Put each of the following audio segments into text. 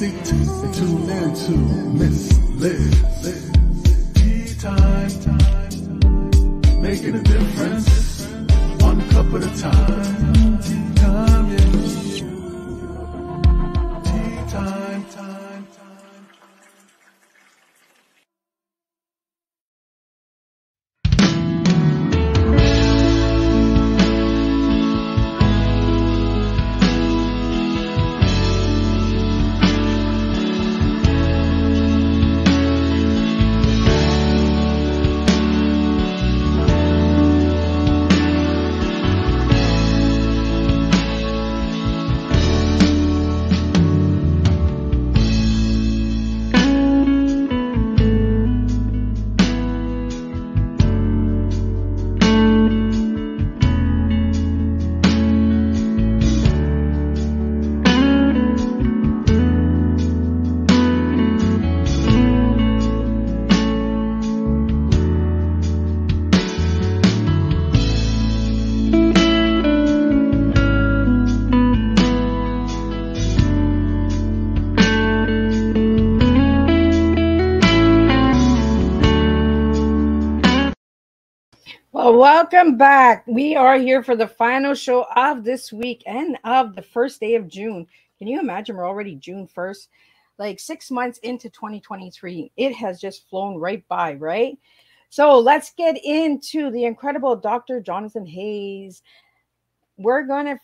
seat, and tune in to welcome back. We are here for the final show of this week and of the first day of June. Can you imagine we're already June 1st? Like six months into 2023. It has just flown right by, right? So let's get into the incredible Dr. Jonathan Hayes. We're gonna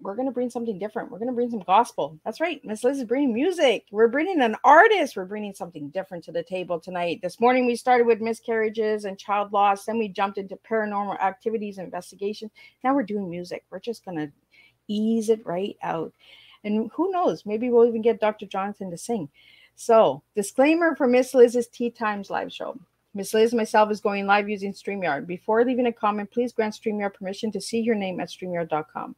we're gonna bring something different. We're gonna bring some gospel. That's right. Miss Liz is bringing music. We're bringing an artist. We're bringing something different to the table tonight. This morning we started with miscarriages and child loss. Then we jumped into paranormal activities investigation. Now we're doing music. We're just gonna ease it right out. And who knows? Maybe we'll even get Dr. Jonathan to sing. So, disclaimer for Miss Liz's Tea Times live show. Miss Liz myself is going live using StreamYard. Before leaving a comment, please grant StreamYard permission to see your name at StreamYard.com.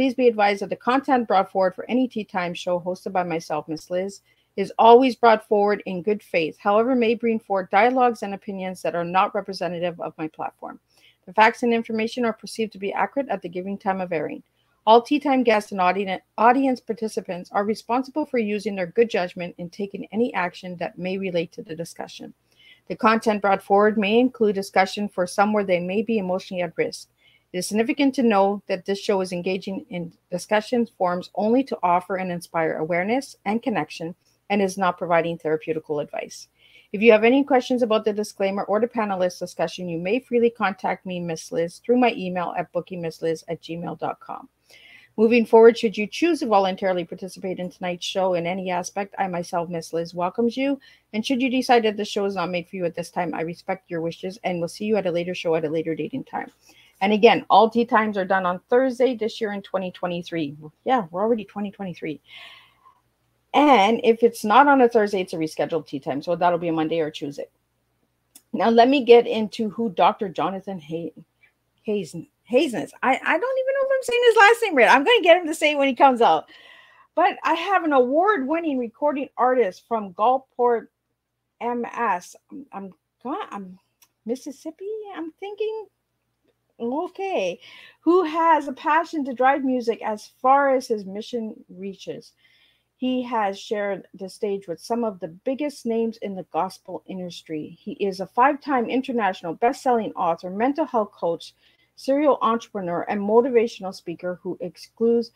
Please be advised that the content brought forward for any Tea Time show hosted by myself, Miss Liz, is always brought forward in good faith, however, may bring forward dialogues and opinions that are not representative of my platform. The facts and information are perceived to be accurate at the giving time of airing. All Tea Time guests and audience, audience participants are responsible for using their good judgment in taking any action that may relate to the discussion. The content brought forward may include discussion for some where they may be emotionally at risk. It is significant to know that this show is engaging in discussion forums only to offer and inspire awareness and connection and is not providing therapeutical advice. If you have any questions about the disclaimer or the panelist discussion, you may freely contact me, Miss Liz, through my email at bookingmissliz at gmail.com. Moving forward, should you choose to voluntarily participate in tonight's show in any aspect, I myself, Miss Liz, welcomes you. And should you decide that the show is not made for you at this time, I respect your wishes and will see you at a later show at a later date and time. And again, all tea times are done on Thursday this year in 2023. Yeah, we're already 2023. And if it's not on a Thursday, it's a rescheduled tea time. So that'll be a Monday or Tuesday. Now, let me get into who Dr. Jonathan Hayes, Hayes is. I, I don't even know if I'm saying his last name right. I'm going to get him to say it when he comes out. But I have an award winning recording artist from Gulfport, MS. I'm, I'm, I'm Mississippi, I'm thinking okay, who has a passion to drive music as far as his mission reaches. He has shared the stage with some of the biggest names in the gospel industry. He is a five time international best selling author, mental health coach, serial entrepreneur, and motivational speaker who excludes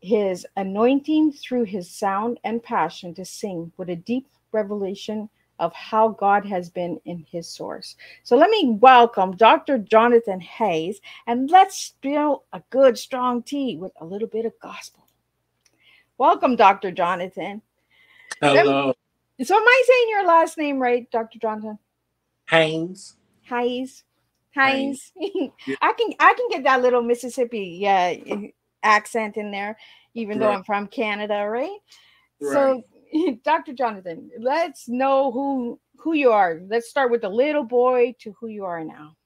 his anointing through his sound and passion to sing with a deep revelation of how God has been in his source. So let me welcome Dr. Jonathan Hayes and let's spill a good strong tea with a little bit of gospel. Welcome, Dr. Jonathan. Hello. So am I saying your last name right, Dr. Jonathan? Haynes. Hayes. Hayes. I can I can get that little Mississippi yeah accent in there, even right. though I'm from Canada, right? right. So Dr. Jonathan, let's know who who you are. Let's start with the little boy to who you are now.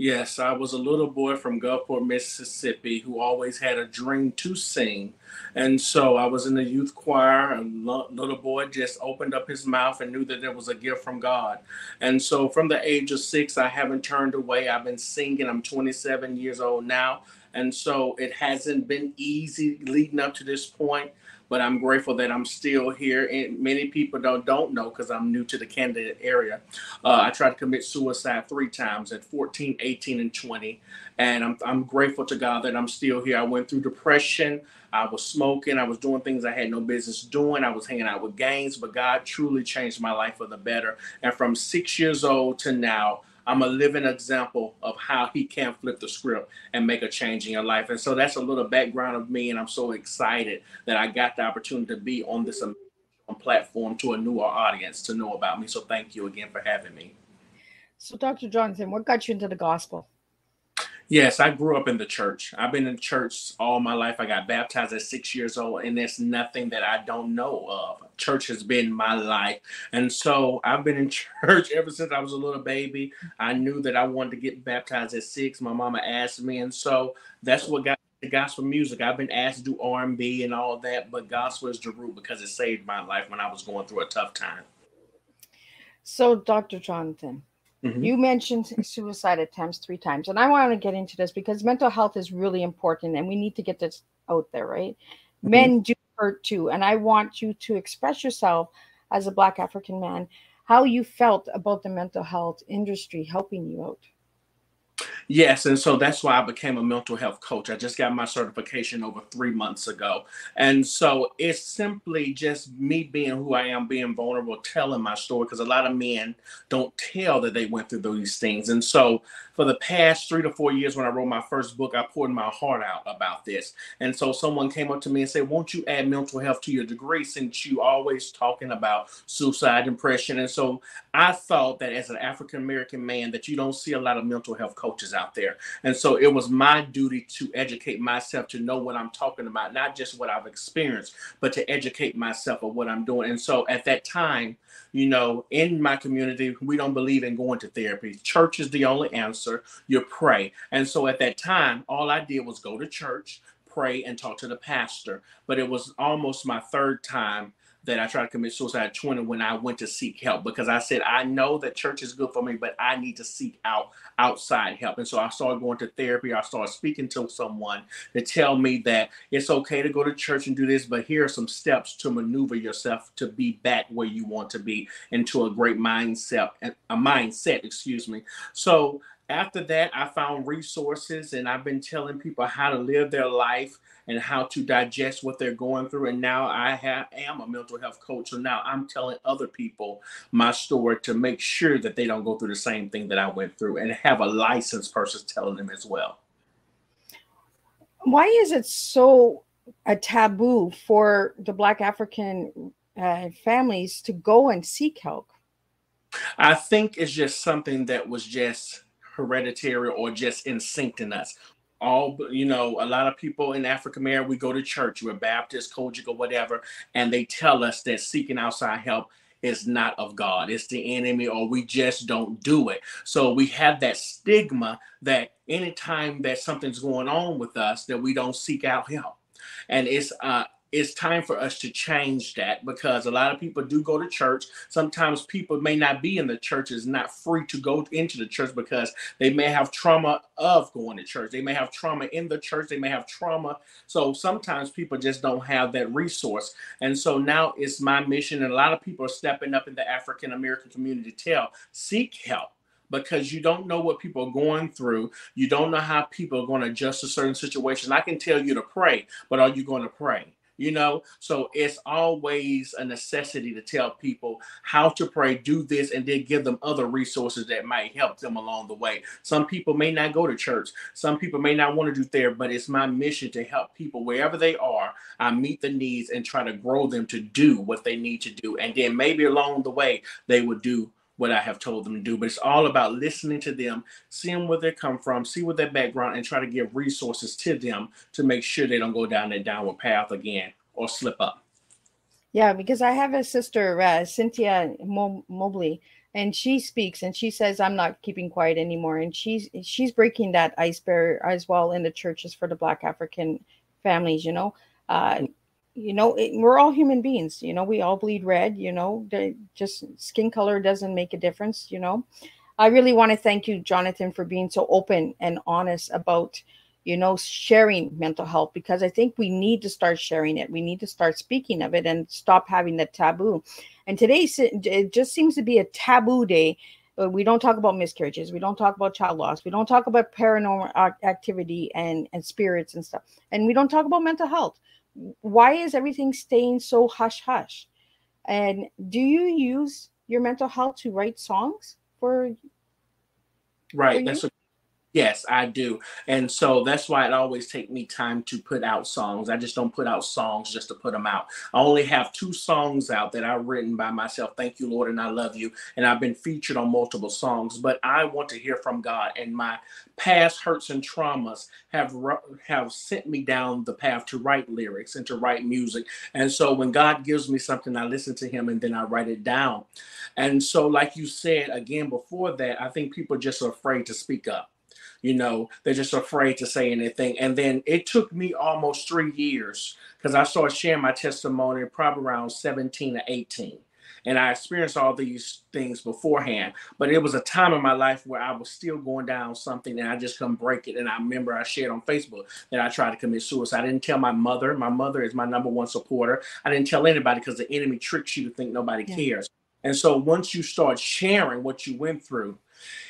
Yes, I was a little boy from Gulfport, Mississippi, who always had a dream to sing. And so I was in the youth choir, and little boy just opened up his mouth and knew that there was a gift from God. And so from the age of six, I haven't turned away. I've been singing. I'm 27 years old now. And so it hasn't been easy leading up to this point but I'm grateful that I'm still here. And many people don't don't know because I'm new to the Canadian area. Uh, I tried to commit suicide three times at 14, 18, and 20, and I'm I'm grateful to God that I'm still here. I went through depression. I was smoking. I was doing things I had no business doing. I was hanging out with gangs, but God truly changed my life for the better. And from six years old to now, I'm a living example of how he can flip the script and make a change in your life. And so that's a little background of me. And I'm so excited that I got the opportunity to be on this platform to a newer audience to know about me. So thank you again for having me. So, Dr. Johnson, what got you into the gospel? Yes, I grew up in the church. I've been in church all my life. I got baptized at six years old, and there's nothing that I don't know of. Church has been my life. And so I've been in church ever since I was a little baby. I knew that I wanted to get baptized at six. My mama asked me, and so that's what got the gospel music. I've been asked to do R&B and all that, but gospel is the root because it saved my life when I was going through a tough time. So, Dr. Jonathan, Mm-hmm. You mentioned suicide attempts three times, and I want to get into this because mental health is really important, and we need to get this out there, right? Mm-hmm. Men do hurt too, and I want you to express yourself as a Black African man, how you felt about the mental health industry helping you out. Yes, and so that's why I became a mental health coach. I just got my certification over three months ago. And so it's simply just me being who I am, being vulnerable, telling my story, because a lot of men don't tell that they went through these things. And so for the past three to four years, when I wrote my first book, I poured my heart out about this. And so someone came up to me and said, Won't you add mental health to your degree since you always talking about suicide, depression? And so I thought that as an African American man, that you don't see a lot of mental health coaches out there. And so it was my duty to educate myself to know what I'm talking about, not just what I've experienced, but to educate myself of what I'm doing. And so at that time, you know, in my community, we don't believe in going to therapy. Church is the only answer. You pray. And so at that time, all I did was go to church, pray, and talk to the pastor. But it was almost my third time that I tried to commit suicide at 20 when I went to seek help because I said, I know that church is good for me, but I need to seek out outside help. And so I started going to therapy. I started speaking to someone to tell me that it's okay to go to church and do this, but here are some steps to maneuver yourself to be back where you want to be into a great mindset, a mindset, excuse me. So after that, I found resources and I've been telling people how to live their life and how to digest what they're going through. And now I have, am a mental health coach. So now I'm telling other people my story to make sure that they don't go through the same thing that I went through and have a licensed person telling them as well. Why is it so a taboo for the Black African uh, families to go and seek help? I think it's just something that was just hereditary or just instinct in us. All you know a lot of people in africa America, we go to church we're baptist COGIC or whatever and they tell us that seeking outside help is not of god. It's the enemy or we just don't do it. So we have that stigma that anytime that something's going on with us that we don't seek out help. And it's uh it's time for us to change that because a lot of people do go to church. Sometimes people may not be in the church, is not free to go into the church because they may have trauma of going to church. They may have trauma in the church. They may have trauma. So sometimes people just don't have that resource. And so now it's my mission, and a lot of people are stepping up in the African American community to tell seek help because you don't know what people are going through. You don't know how people are going to adjust to certain situations. I can tell you to pray, but are you going to pray? You know? So it's always a necessity to tell people how to pray do this and then give them other resources that might help them along the way. Some people may not go to church. Some people may not want to do therapy but it's my mission to help people wherever they are. I meet the needs and try to grow them to do what they need to do. And then maybe along the way they would do what I have told them to do. But it's all about listening to them, seeing where they come from, see what their background, and try to give resources to them to make sure they don't go down that downward path again or slip up. Yeah, because I have a sister, uh, Cynthia Mo- Mobley, and she speaks and she says, "I'm not keeping quiet anymore." And she's she's breaking that ice barrier as well in the churches for the Black African families. You know, uh, you know, it, we're all human beings. You know, we all bleed red. You know, just skin color doesn't make a difference. You know, I really want to thank you, Jonathan, for being so open and honest about you know, sharing mental health because I think we need to start sharing it. We need to start speaking of it and stop having the taboo. And today it just seems to be a taboo day. Uh, we don't talk about miscarriages. We don't talk about child loss. We don't talk about paranormal activity and, and spirits and stuff. And we don't talk about mental health. Why is everything staying so hush hush? And do you use your mental health to write songs for? Right. For That's a Yes, I do. And so that's why it always take me time to put out songs. I just don't put out songs just to put them out. I only have two songs out that I've written by myself. Thank you, Lord, and I love you. And I've been featured on multiple songs, but I want to hear from God and my past hurts and traumas have have sent me down the path to write lyrics and to write music. And so when God gives me something, I listen to him and then I write it down. And so like you said again before that, I think people just are afraid to speak up you know they're just afraid to say anything. And then it took me almost three years because i started sharing my testimony probably around 17 or 18 and i experienced all these things beforehand but it was a time in my life where i was still going down something and i just couldn't break it. And i remember i shared on facebook that i tried to commit suicide. I didn't tell my mother. My mother is my number one supporter. I didn't tell anybody because the enemy tricks you to think nobody yeah. cares. And so once you start sharing what you went through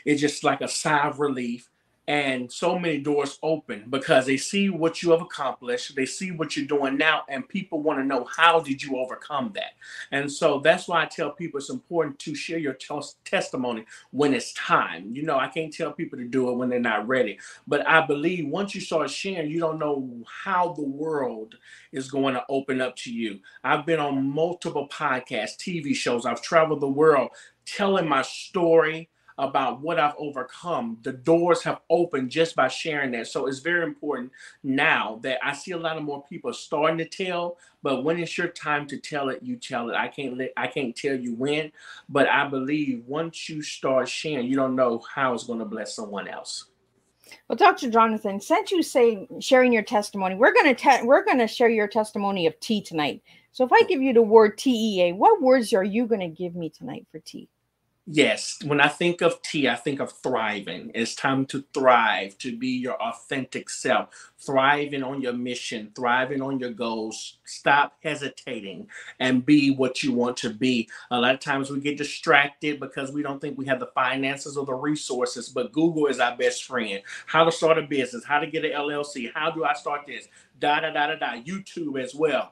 it's just like a sigh of relief and so many doors open because they see what you have accomplished they see what you're doing now and people want to know how did you overcome that? And so that's why i tell people it's important to share your testimony when it's time. You know i can't tell people to do it when they're not ready but i believe once you start sharing you don't know how the world is going to open up to you. I've been on multiple podcasts tv shows i've traveled the world telling my story about what I've overcome. The doors have opened just by sharing that. So it's very important now that I see a lot of more people starting to tell, but when it's your time to tell it, you tell it. I can't let I can't tell you when, but I believe once you start sharing, you don't know how it's going to bless someone else. Well, Dr. Jonathan, since you say sharing your testimony, we're going to we're going to share your testimony of tea tonight. So if I give you the word TEA, what words are you going to give me tonight for tea? Yes, when I think of tea, I think of thriving. It's time to thrive, to be your authentic self, thriving on your mission, thriving on your goals. Stop hesitating and be what you want to be. A lot of times we get distracted because we don't think we have the finances or the resources, but Google is our best friend. How to start a business, how to get an LLC, how do I start this? Da da da da da. YouTube as well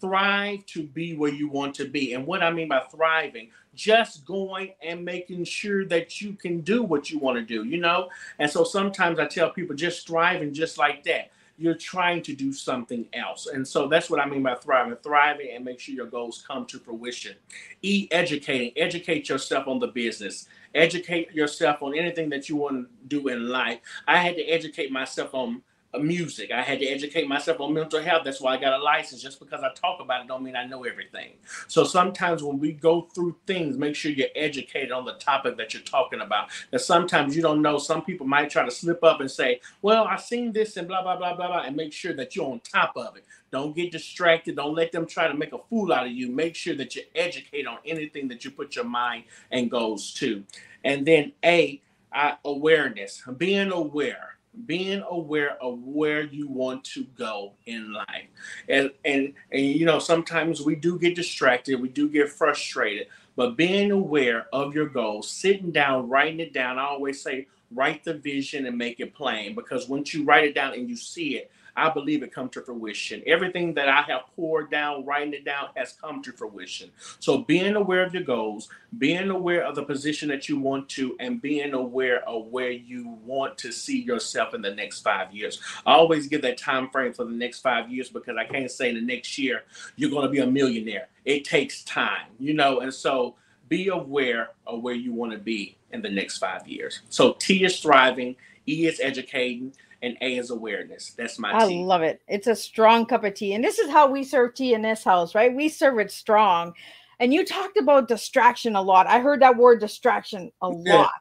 thrive to be where you want to be. And what I mean by thriving, just going and making sure that you can do what you want to do, you know? And so sometimes I tell people just thriving just like that. You're trying to do something else. And so that's what I mean by thriving. Thriving and make sure your goals come to fruition. E educating, educate yourself on the business. Educate yourself on anything that you want to do in life. I had to educate myself on music. I had to educate myself on mental health. That's why I got a license. Just because I talk about it don't mean I know everything. So sometimes when we go through things, make sure you're educated on the topic that you're talking about. That sometimes you don't know. Some people might try to slip up and say, "Well, I seen this and blah blah blah blah blah," and make sure that you're on top of it. Don't get distracted. Don't let them try to make a fool out of you. Make sure that you're educated on anything that you put your mind and goes to. And then A, uh, awareness, being aware being aware of where you want to go in life. And and and you know sometimes we do get distracted we do get frustrated but being aware of your goals sitting down writing it down i always say write the vision and make it plain because once you write it down and you see it I believe it come to fruition. Everything that I have poured down, writing it down, has come to fruition. So being aware of your goals, being aware of the position that you want to, and being aware of where you want to see yourself in the next five years. I always give that time frame for the next five years because I can't say in the next year you're going to be a millionaire. It takes time, you know, and so be aware of where you want to be in the next five years. So T is thriving, E is educating, and A is awareness. That's my I tea. love it. It's a strong cup of tea. And this is how we serve tea in this house, right? We serve it strong. And you talked about distraction a lot. I heard that word distraction a Yeah. lot.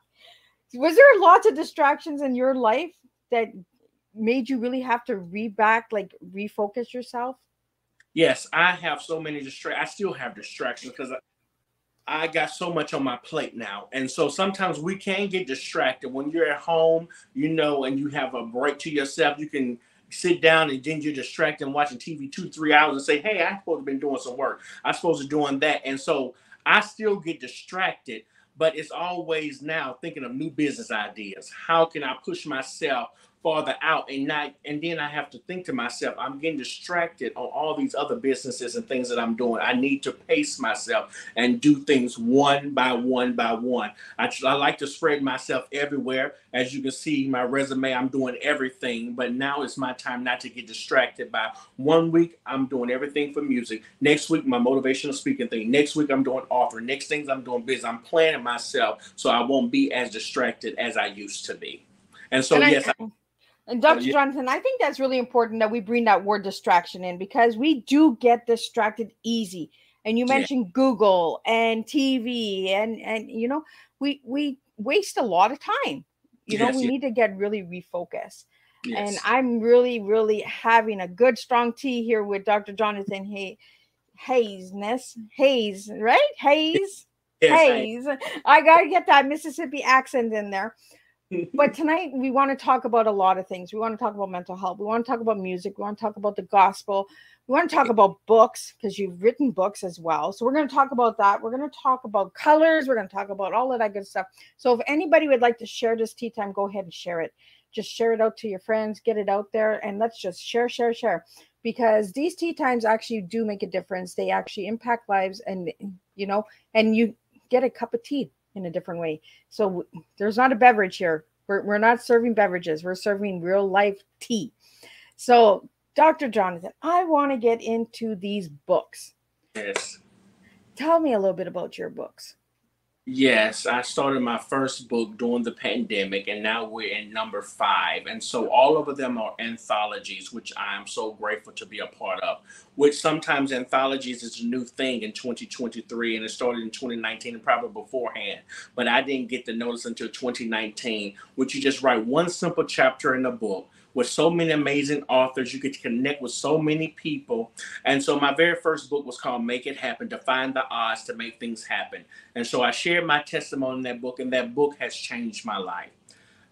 Was there lots of distractions in your life that made you really have to reback, like refocus yourself? Yes, I have so many distractions. I still have distractions because I, I got so much on my plate now. And so sometimes we can get distracted when you're at home, you know, and you have a break to yourself. You can sit down and then you're distracted and watching TV two, three hours and say, Hey, I'm supposed to be doing some work. I'm supposed to doing that. And so I still get distracted, but it's always now thinking of new business ideas. How can I push myself farther out and not and then I have to think to myself, I'm getting distracted on all these other businesses and things that I'm doing. I need to pace myself and do things one by one by one. I, I like to spread myself everywhere. As you can see, my resume, I'm doing everything, but now it's my time not to get distracted by one week, I'm doing everything for music. Next week, my motivational speaking thing. Next week, I'm doing author. Next things I'm doing business. I'm planning myself so I won't be as distracted as I used to be. And so, And I- yes, I, And Dr. yeah. Jonathan, I think that's really important that we bring that word distraction in because we do get distracted easy. And you Yeah. mentioned Google and TV and and you know, we we waste a lot of time. You know, we yes. need to get really refocused. And. I'm really, really having a good strong tea here with Dr. Jonathan Hay Hayesness. Hayes, right? Hayes. yes, I- Hayes. I gotta get that Mississippi accent in there but tonight we want to talk about a lot of things. We want to talk about mental health. We want to talk about music. We want to talk about the gospel. We want to talk about books because you've written books as well. So we're going to talk about that. We're going to talk about colors. We're going to talk about all of that good stuff. So if anybody would like to share this tea time, go ahead and share it. Just share it out to your friends, get it out there, and let's just share, share, share. Because these tea times actually do make a difference. They actually impact lives, and you know, and you get a cup of tea in a different way. So there's not a beverage here. We're, we're not serving beverages. We're serving real life tea. So, Dr. Jonathan, I want to get into these books. yes. Tell me a little bit about your books. Yes, I started my first book during the pandemic, and now we're in number five. And so all of them are anthologies, which I'm so grateful to be a part of. Which sometimes anthologies is a new thing in 2023, and it started in 2019 and probably beforehand. But I didn't get the notice until 2019, which you just write one simple chapter in a book with so many amazing authors. You get to connect with so many people. And so my very first book was called Make It Happen, Defy the Odds to Make Things Happen. And so I shared my testimony in that book, and that book has changed my life.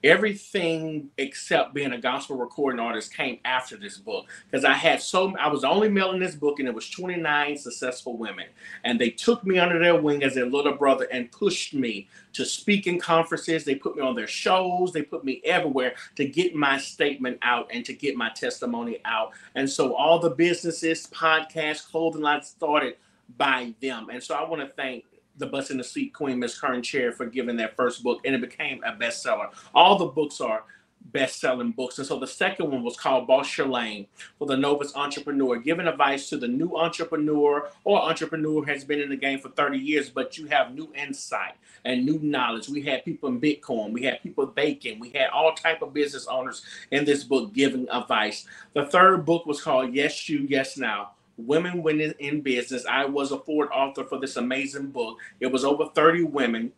Everything except being a gospel recording artist came after this book because I had so I was only mailing this book, and it was 29 successful women, and they took me under their wing as their little brother and pushed me to speak in conferences. They put me on their shows. They put me everywhere to get my statement out and to get my testimony out. And so all the businesses, podcasts, clothing lines started by them. And so I want to thank the Bus in the Seat Queen, Miss Kern Chair, for giving that first book, and it became a bestseller. All the books are best-selling books, and so the second one was called Boss Your Lane for the novice entrepreneur, giving advice to the new entrepreneur or entrepreneur has been in the game for 30 years, but you have new insight and new knowledge. We had people in Bitcoin, we had people baking, we had all type of business owners in this book giving advice. The third book was called Yes You, Yes Now. Women Winning in Business. I was a forward author for this amazing book. It was over 30 women,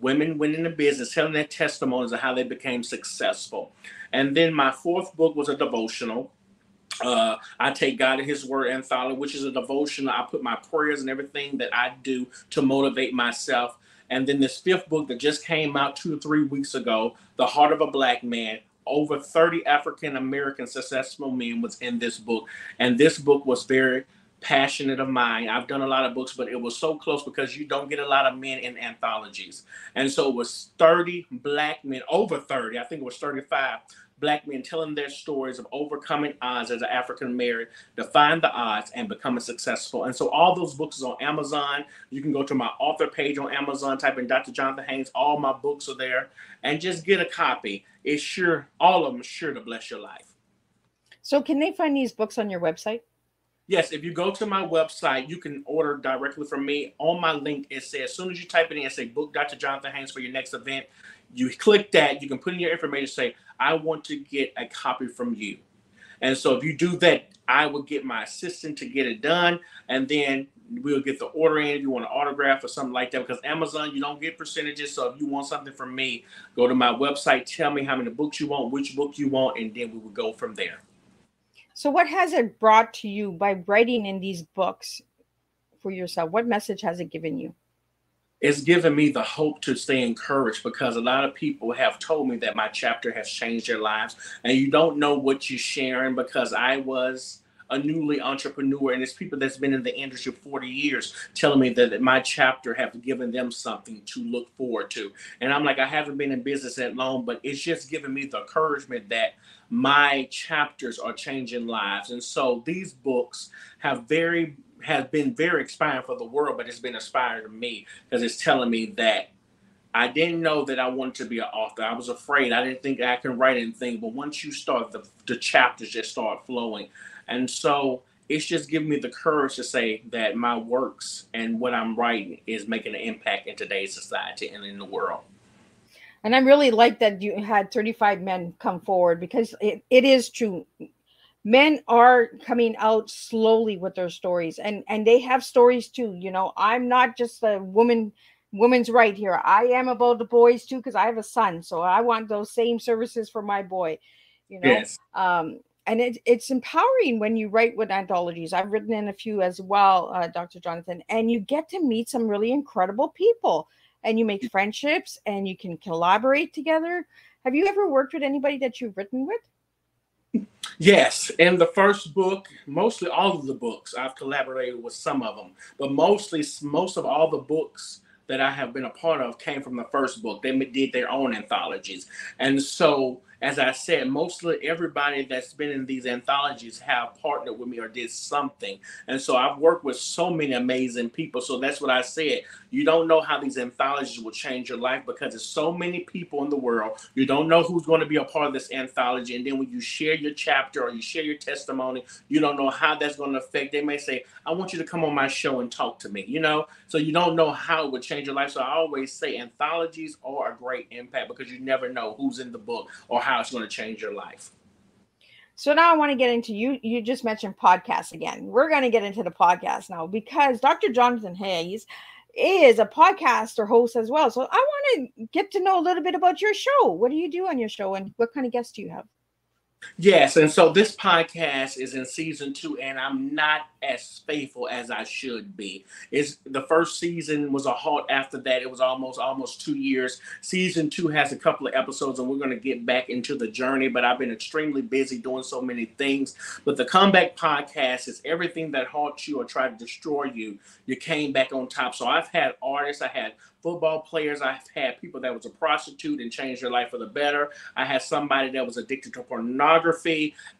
women winning in business, telling their testimonies of how they became successful. And then my fourth book was a devotional. Uh, I take God and His Word anthology, which is a devotional. I put my prayers and everything that I do to motivate myself. And then this fifth book that just came out two or three weeks ago, The Heart of a Black Man. Over 30 African American successful men was in this book. And this book was very passionate of mine. I've done a lot of books, but it was so close because you don't get a lot of men in anthologies. And so it was 30 black men, over 30, I think it was 35 black men telling their stories of overcoming odds as an African American, defying the odds and becoming successful. And so all those books is on Amazon. You can go to my author page on Amazon, type in Dr. Jonathan Haynes. All my books are there, and just get a copy. It's sure, all of them are sure to bless your life. So, can they find these books on your website? Yes, if you go to my website, you can order directly from me. On my link, it says as soon as you type it in, say book Dr. Jonathan Haynes for your next event. You click that, you can put in your information, say, I want to get a copy from you. And so if you do that, I will get my assistant to get it done, and then we'll get the order in if you want an autograph or something like that. Because Amazon, you don't get percentages. So if you want something from me, go to my website, tell me how many books you want, which book you want, and then we will go from there. So, what has it brought to you by writing in these books for yourself? What message has it given you? It's given me the hope to stay encouraged because a lot of people have told me that my chapter has changed their lives, and you don't know what you're sharing because I was a newly entrepreneur and it's people that's been in the industry 40 years telling me that my chapter have given them something to look forward to and i'm like i haven't been in business that long but it's just given me the encouragement that my chapters are changing lives. And so these books have very have been very inspiring for the world, but it's been inspiring to me because it's telling me that I didn't know that I wanted to be an author. I was afraid. I didn't think I can write anything. But once you start, the, the chapters just start flowing. And so it's just giving me the courage to say that my works and what I'm writing is making an impact in today's society and in the world. And I really like that you had 35 men come forward because it, it is true. Men are coming out slowly with their stories and and they have stories too. You know, I'm not just a woman woman's right here. I am about the boys too because I have a son, so I want those same services for my boy. You know, yes. um, and it, it's empowering when you write with anthologies. I've written in a few as well, uh, Dr. Jonathan, and you get to meet some really incredible people and you make friendships and you can collaborate together. Have you ever worked with anybody that you've written with? Yes, in the first book, mostly all of the books, I've collaborated with some of them, but mostly most of all the books that I have been a part of came from the first book. They did their own anthologies, and so as I said, mostly everybody that's been in these anthologies have partnered with me or did something. And so I've worked with so many amazing people. So that's what I said. You don't know how these anthologies will change your life because there's so many people in the world. You don't know who's going to be a part of this anthology. And then when you share your chapter or you share your testimony, you don't know how that's going to affect. They may say, I want you to come on my show and talk to me, you know? So you don't know how it would change your life. So I always say anthologies are a great impact because you never know who's in the book or how it's going to change your life. So now I want to get into you. You just mentioned podcasts again. We're going to get into the podcast now because Dr. Jonathan Hayes is a podcaster host as well. So I want to get to know a little bit about your show. What do you do on your show and what kind of guests do you have? Yes, and so this podcast is in season two, and I'm not as faithful as I should be. Is the first season was a halt. After that, it was almost almost two years. Season two has a couple of episodes, and we're going to get back into the journey. But I've been extremely busy doing so many things. But the comeback podcast is everything that halts you or try to destroy you. You came back on top. So I've had artists, I had football players. I've had people that was a prostitute and changed their life for the better. I had somebody that was addicted to pornography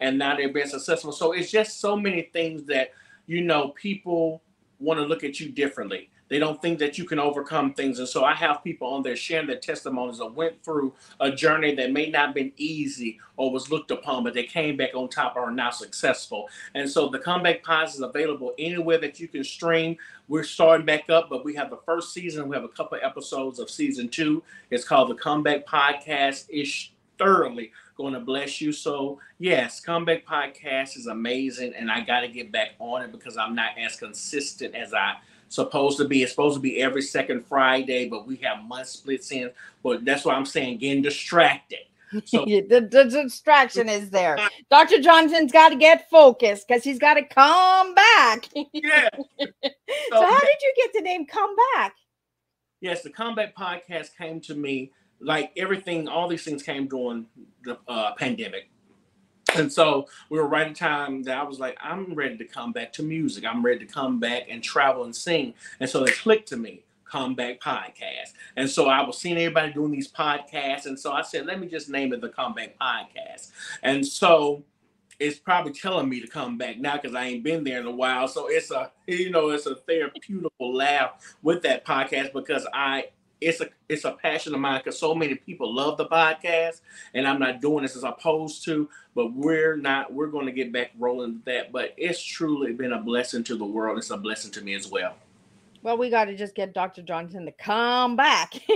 and now they're being successful. So it's just so many things that, you know, people want to look at you differently. They don't think that you can overcome things. And so I have people on there sharing their testimonies that went through a journey that may not have been easy or was looked upon, but they came back on top or are now successful. And so the Comeback Pod is available anywhere that you can stream. We're starting back up, but we have the first season. We have a couple episodes of season two. It's called the Comeback Podcast. It's thoroughly going to bless you. So, yes, Comeback Podcast is amazing, and I got to get back on it because I'm not as consistent as I supposed to be. It's supposed to be every second Friday, but we have month splits in. But that's why I'm saying getting distracted. So the, the, distraction is there. Dr. Johnson's got to get focused because he's got to come back. yeah. So, so, how did you get the name Come Back? Yes, the Comeback Podcast came to me like everything. All these things came during the uh, pandemic. And so we were right at time that I was like, I'm ready to come back to music. I'm ready to come back and travel and sing. And so it clicked to me, Comeback Podcast. And so I was seeing everybody doing these podcasts. And so I said, let me just name it the Comeback Podcast. And so it's probably telling me to come back now because I ain't been there in a while. So it's a, you know, it's a therapeutical laugh with that podcast because I it's a it's a passion of mine because so many people love the podcast, and I'm not doing this as opposed to, but we're not. We're going to get back rolling with that. But it's truly been a blessing to the world. It's a blessing to me as well. Well, we got to just get Dr. Johnson to come back.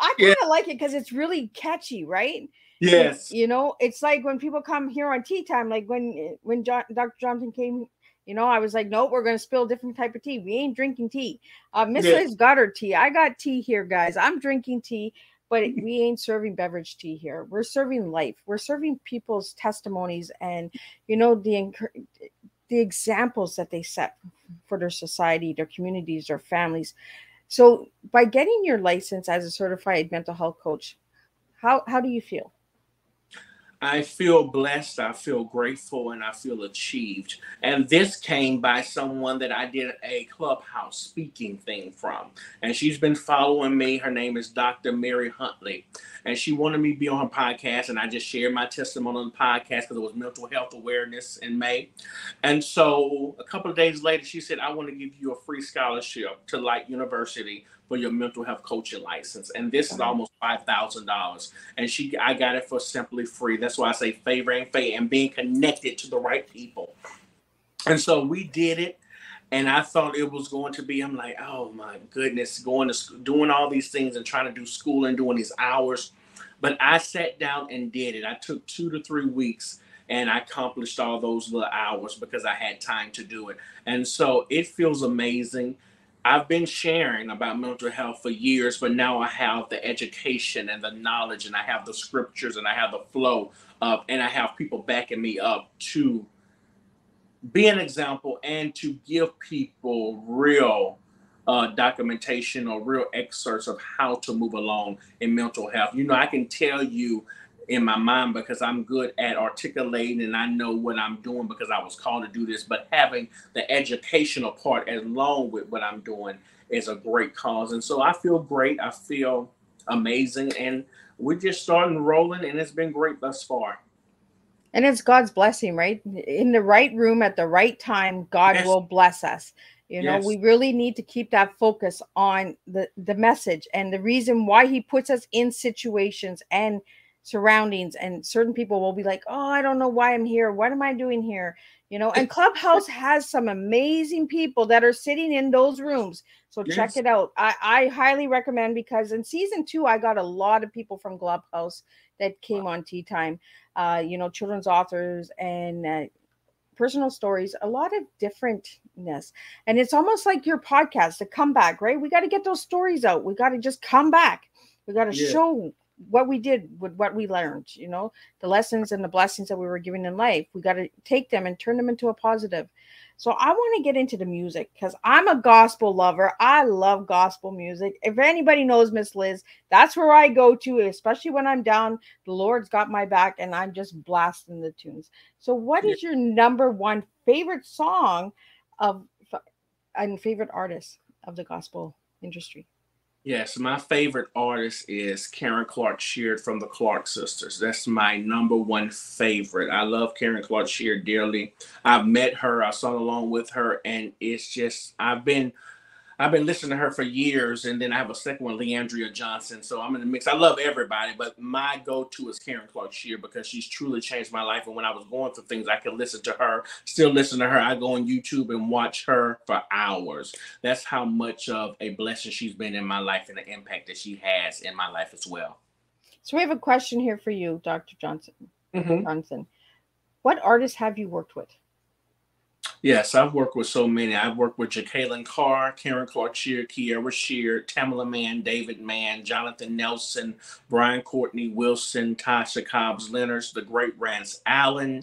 I kind of yeah. like it because it's really catchy, right? Yes. You know, it's like when people come here on tea time, like when when John, Dr. Johnson came you know, I was like, nope, we're going to spill different type of tea. We ain't drinking tea. Uh, Miss yeah. Liz got her tea. I got tea here, guys. I'm drinking tea, but we ain't serving beverage tea here. We're serving life. We're serving people's testimonies and, you know, the the examples that they set for their society, their communities, their families. So, by getting your license as a certified mental health coach, how how do you feel? I feel blessed, I feel grateful, and I feel achieved. And this came by someone that I did a clubhouse speaking thing from. And she's been following me. Her name is Dr. Mary Huntley. And she wanted me to be on her podcast. And I just shared my testimony on the podcast because it was mental health awareness in May. And so a couple of days later, she said, I want to give you a free scholarship to Light University for your mental health coaching license. And this is uh-huh. almost five thousand dollars. And she I got it for simply free. That's why I say favor and faith and being connected to the right people. And so we did it. And I thought it was going to be, I'm like, oh my goodness, going to school, doing all these things and trying to do school and doing these hours. But I sat down and did it. I took two to three weeks and I accomplished all those little hours because I had time to do it. And so it feels amazing. I've been sharing about mental health for years, but now I have the education and the knowledge, and I have the scriptures, and I have the flow of, and I have people backing me up to be an example and to give people real uh, documentation or real excerpts of how to move along in mental health. You know, I can tell you in my mind because I'm good at articulating and I know what I'm doing because I was called to do this. But having the educational part along with what I'm doing is a great cause. And so I feel great. I feel amazing. And we're just starting rolling and it's been great thus far. And it's God's blessing, right? In the right room at the right time, God yes. will bless us. You know, yes. we really need to keep that focus on the the message and the reason why he puts us in situations and surroundings and certain people will be like oh i don't know why i'm here. What am i doing here? You know and clubhouse has some amazing people that are sitting in those rooms so yes. check it out. I, I highly recommend because in season two i got a lot of people from clubhouse that came on tea time uh, you know children's authors and uh, personal stories a lot of differentness. And it's almost like your podcast to come back right? We got to get those stories out. We got to just come back. We got to yeah. show what we did with what we learned, you know, the lessons and the blessings that we were given in life. We got to take them and turn them into a positive. So I want to get into the music because I'm a gospel lover. I love gospel music. If anybody knows Miss Liz, that's where I go to, especially when I'm down. The Lord's got my back and I'm just blasting the tunes. So, what is your number one favorite song of and favorite artist of the gospel industry? Yes, my favorite artist is Karen Clark Sheard from the Clark Sisters. That's my number one favorite. I love Karen Clark Sheard dearly. I've met her, I sung along with her, and it's just I've been I've been listening to her for years, and then I have a second one, Le'Andria Johnson. So I'm in the mix. I love everybody, but my go-to is Karen Clark Sheard because she's truly changed my life. And when I was going through things, I could listen to her, still listen to her. I go on YouTube and watch her for hours. That's how much of a blessing she's been in my life and the impact that she has in my life as well. So we have a question here for you, Dr. Johnson. Mm-hmm. Johnson. What artists have you worked with? Yes, I've worked with so many. I've worked with Jekalyn Carr, Karen Clark Sheard, Kierra Sheard, Tamela Mann, David Mann, Jonathan Nelson, Brian Courtney Wilson, Tasha Cobbs Leonard, the great Rance Allen.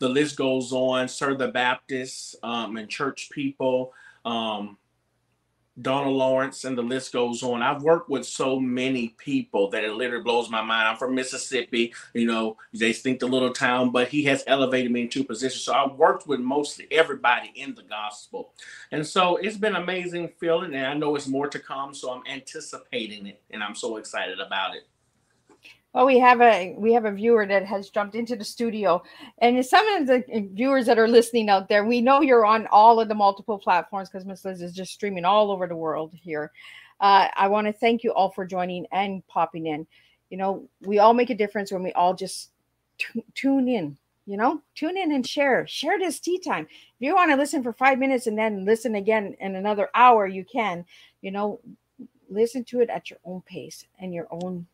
The list goes on. Sir the Baptist um, and church people. Um, Donald Lawrence, and the list goes on. I've worked with so many people that it literally blows my mind. I'm from Mississippi, you know, they think the little town, but he has elevated me into position. So I've worked with mostly everybody in the gospel. And so it's been amazing feeling, and I know it's more to come. So I'm anticipating it, and I'm so excited about it. Well, we have a we have a viewer that has jumped into the studio, and some of the viewers that are listening out there, we know you're on all of the multiple platforms because Miss Liz is just streaming all over the world here. Uh, I want to thank you all for joining and popping in. You know, we all make a difference when we all just tune in. You know, tune in and share. Share this tea time. If you want to listen for five minutes and then listen again in another hour, you can. You know, listen to it at your own pace and your own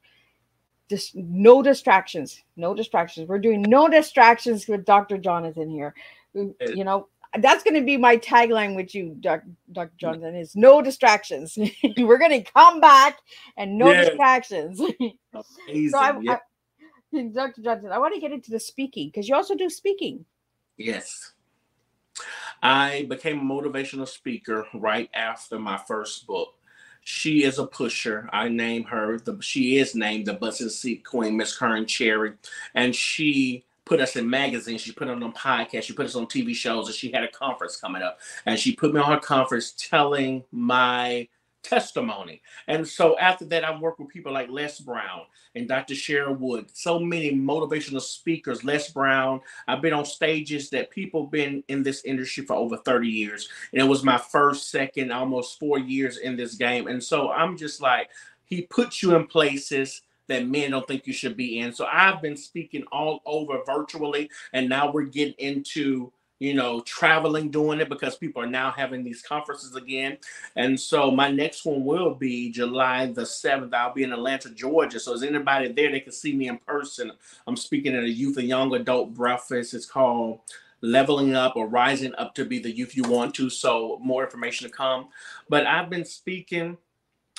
just no distractions no distractions. We're doing no distractions with dr jonathan here. Uh, uh, you know that's going to be my tagline with you dr, dr. jonathan is no distractions. We're going to come back and no distractions. Amazing, so I, yeah. I, dr jonathan i want to get into the speaking because you also do speaking. Yes. I became a motivational speaker right after my first book she is a pusher. I name her the she is named the bus and seat queen, Miss Karen Cherry. And she put us in magazines, she put us on podcasts, she put us on TV shows, and she had a conference coming up. And she put me on her conference telling my testimony. And so after that, I've worked with people like Les Brown and Dr. Cheryl Wood, so many motivational speakers, Les Brown. I've been on stages that people been in this industry for over 30 years. And it was my first, second, almost four years in this game. And so I'm just like, he puts you in places that men don't think you should be in. So I've been speaking all over virtually, and now we're getting into you know, traveling doing it because people are now having these conferences again. And so my next one will be July the 7th. I'll be in Atlanta, Georgia. So is anybody there they can see me in person? I'm speaking at a youth and young adult breakfast. It's called leveling up or rising up to be the youth you want to. So more information to come. But I've been speaking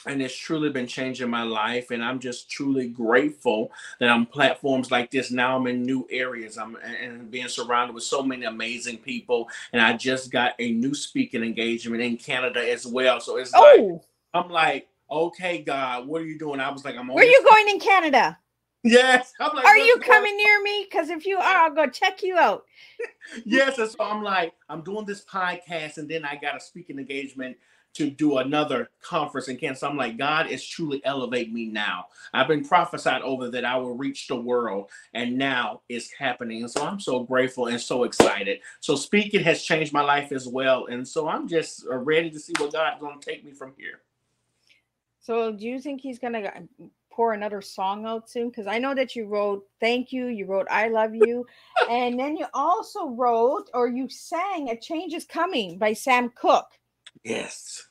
and it's truly been changing my life and i'm just truly grateful that i'm platforms like this now i'm in new areas i'm and being surrounded with so many amazing people and i just got a new speaking engagement in canada as well so it's oh. like i'm like okay god what are you doing i was like i'm where are you going in canada Yes. Like, are you coming near me? Because if you are, I'll go check you out. yes. And so I'm like, I'm doing this podcast, and then I got a speaking engagement to do another conference in Kansas. I'm like, God is truly elevate me now. I've been prophesied over that I will reach the world, and now it's happening. And so I'm so grateful and so excited. So speaking has changed my life as well, and so I'm just uh, ready to see what God's going to take me from here. So, do you think He's going to pour another song out soon? Because I know that you wrote "Thank You," you wrote "I Love You," and then you also wrote or you sang "A Change Is Coming" by Sam Cooke. Yes.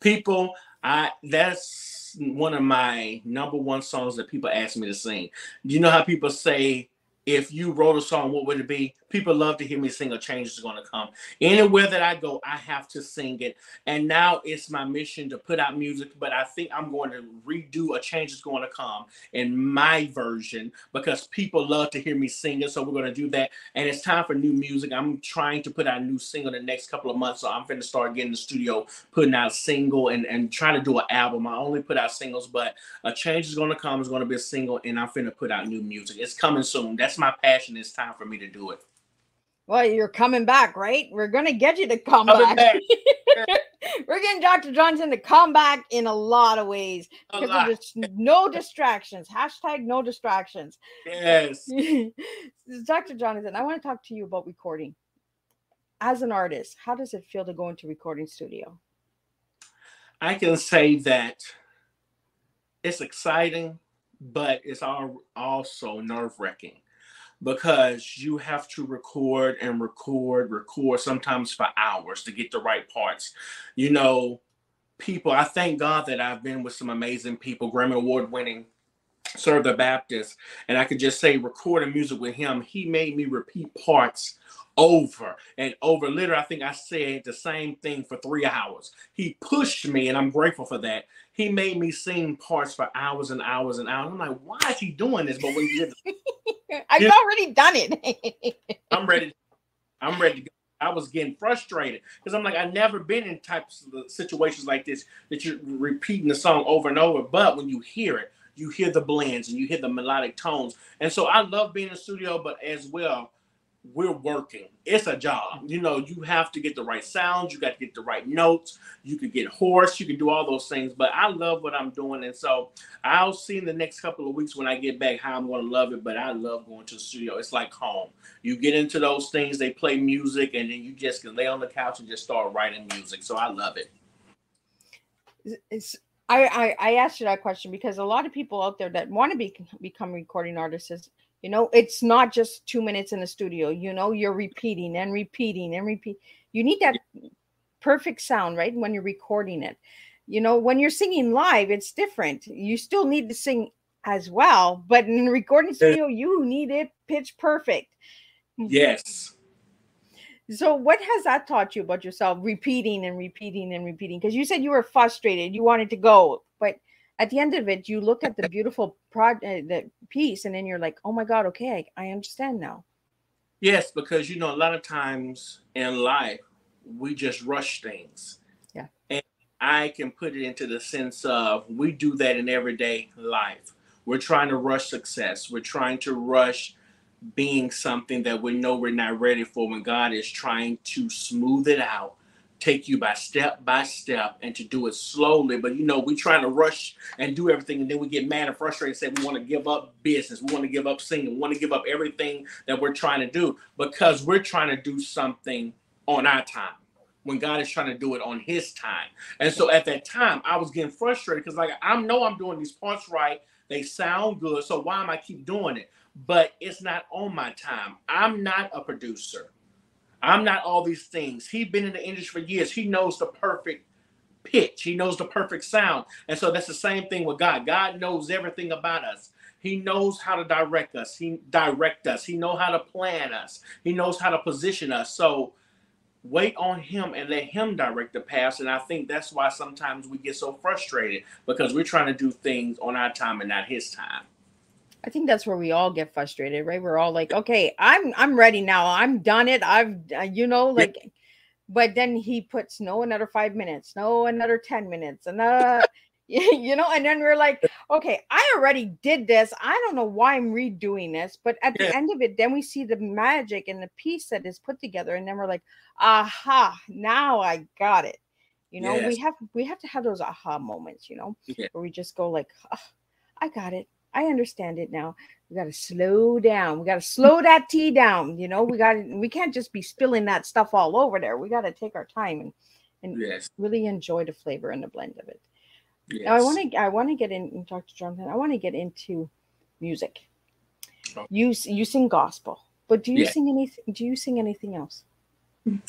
People, I that's one of my number one songs that people ask me to sing. You know how people say if you wrote a song, what would it be? People love to hear me sing a change is going to come. Anywhere that I go, I have to sing it. And now it's my mission to put out music, but I think I'm going to redo a change is going to come in my version because people love to hear me sing it. So we're going to do that. And it's time for new music. I'm trying to put out a new single the next couple of months. So I'm going to start getting the studio, putting out a single and, and trying to do an album. I only put out singles, but a change is going to come. It's going to be a single and I'm going to put out new music. It's coming soon. That's my passion. It's time for me to do it. Well, you're coming back, right? We're gonna get you to come back. back. We're getting Dr. Johnson to come back in a lot of ways because there's no distractions. Hashtag no distractions. Yes. Dr. Jonathan, I want to talk to you about recording. As an artist, how does it feel to go into recording studio? I can say that it's exciting, but it's all also nerve wracking because you have to record and record, record sometimes for hours to get the right parts. You know, people, I thank God that I've been with some amazing people, Grammy Award winning Sir the Baptist, and I could just say recording music with him, he made me repeat parts over and over. Literally, I think I said the same thing for three hours. He pushed me, and I'm grateful for that. He made me sing parts for hours and hours and hours. I'm like, why is he doing this? But when you did, I've already done it. I'm ready. I'm ready to go. I was getting frustrated because I'm like, I've never been in types of situations like this that you're repeating the song over and over. But when you hear it, you hear the blends and you hear the melodic tones. And so I love being in the studio, but as well, we're working. It's a job. You know, you have to get the right sounds, you got to get the right notes, you can get hoarse, you can do all those things. But I love what I'm doing. And so I'll see in the next couple of weeks when I get back how I'm going to love it. But I love going to the studio. It's like home. You get into those things, they play music, and then you just can lay on the couch and just start writing music. So I love it. It's I, I I asked you that question because a lot of people out there that want to be become recording artists is you know it's not just two minutes in the studio you know you're repeating and repeating and repeat you need that perfect sound right when you're recording it. You know when you're singing live it's different. You still need to sing as well but in the recording studio you need it pitch perfect. Yes. So what has that taught you about yourself? Repeating and repeating and repeating because you said you were frustrated you wanted to go at the end of it you look at the beautiful project uh, the piece and then you're like oh my god okay I, I understand now. Yes because you know a lot of times in life we just rush things. Yeah. And i can put it into the sense of we do that in everyday life. We're trying to rush success. We're trying to rush being something that we know we're not ready for when god is trying to smooth it out take you by step by step and to do it slowly. But you know, we trying to rush and do everything, and then we get mad and frustrated. And say we want to give up business, we want to give up singing, we want to give up everything that we're trying to do because we're trying to do something on our time when God is trying to do it on His time. And so at that time, I was getting frustrated because like I know I'm doing these parts right, they sound good, so why am I keep doing it? But it's not on my time. I'm not a producer. I'm not all these things. He's been in the industry for years. He knows the perfect pitch. He knows the perfect sound. And so that's the same thing with God. God knows everything about us. He knows how to direct us. He direct us. He knows how to plan us. He knows how to position us. So wait on him and let him direct the path. And I think that's why sometimes we get so frustrated because we're trying to do things on our time and not his time. I think that's where we all get frustrated, right? We're all like, okay, I'm I'm ready now. I'm done it. I've uh, you know like yeah. but then he puts no another 5 minutes, no another 10 minutes and uh you know and then we're like, okay, I already did this. I don't know why I'm redoing this, but at yeah. the end of it then we see the magic and the piece that is put together and then we're like, aha, now I got it. You know, yes. we have we have to have those aha moments, you know, yeah. where we just go like, oh, I got it. I understand it now. We got to slow down. We got to slow that tea down. You know, we got we can't just be spilling that stuff all over there. We got to take our time and and yes. really enjoy the flavor and the blend of it. Yes. Now I want to I want to get in and talk to Jonathan. I want to get into music. Oh. You you sing gospel, but do you yeah. sing anything? Do you sing anything else? Mm.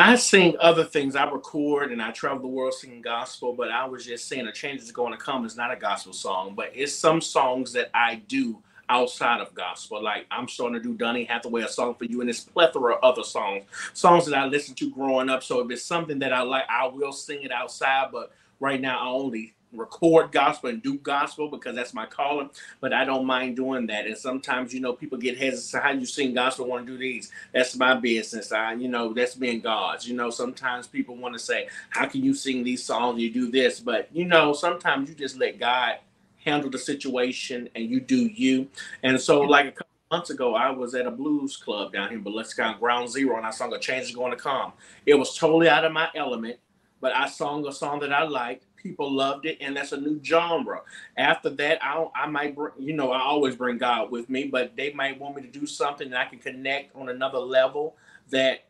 I sing other things. I record and I travel the world singing gospel, but I was just saying a change is going to come is not a gospel song, but it's some songs that I do outside of gospel. Like I'm starting to do Donny Hathaway, a song for you, and this plethora of other songs, songs that I listened to growing up. So if it's something that I like, I will sing it outside. But right now, I only record gospel and do gospel because that's my calling. But I don't mind doing that. And sometimes, you know, people get hesitant. How you sing gospel? Want to do these? That's my business. I, you know, that's being God's. You know, sometimes people want to say, "How can you sing these songs? You do this." But you know, sometimes you just let God handle the situation and you do you. And so, like a couple months ago, I was at a blues club down here in Biloxi, Ground Zero, and I sung "A Change Is Going to Come." It was totally out of my element, but I sung a song that I liked people loved it, and that's a new genre. After that, I I might bring, you know I always bring God with me, but they might want me to do something that I can connect on another level that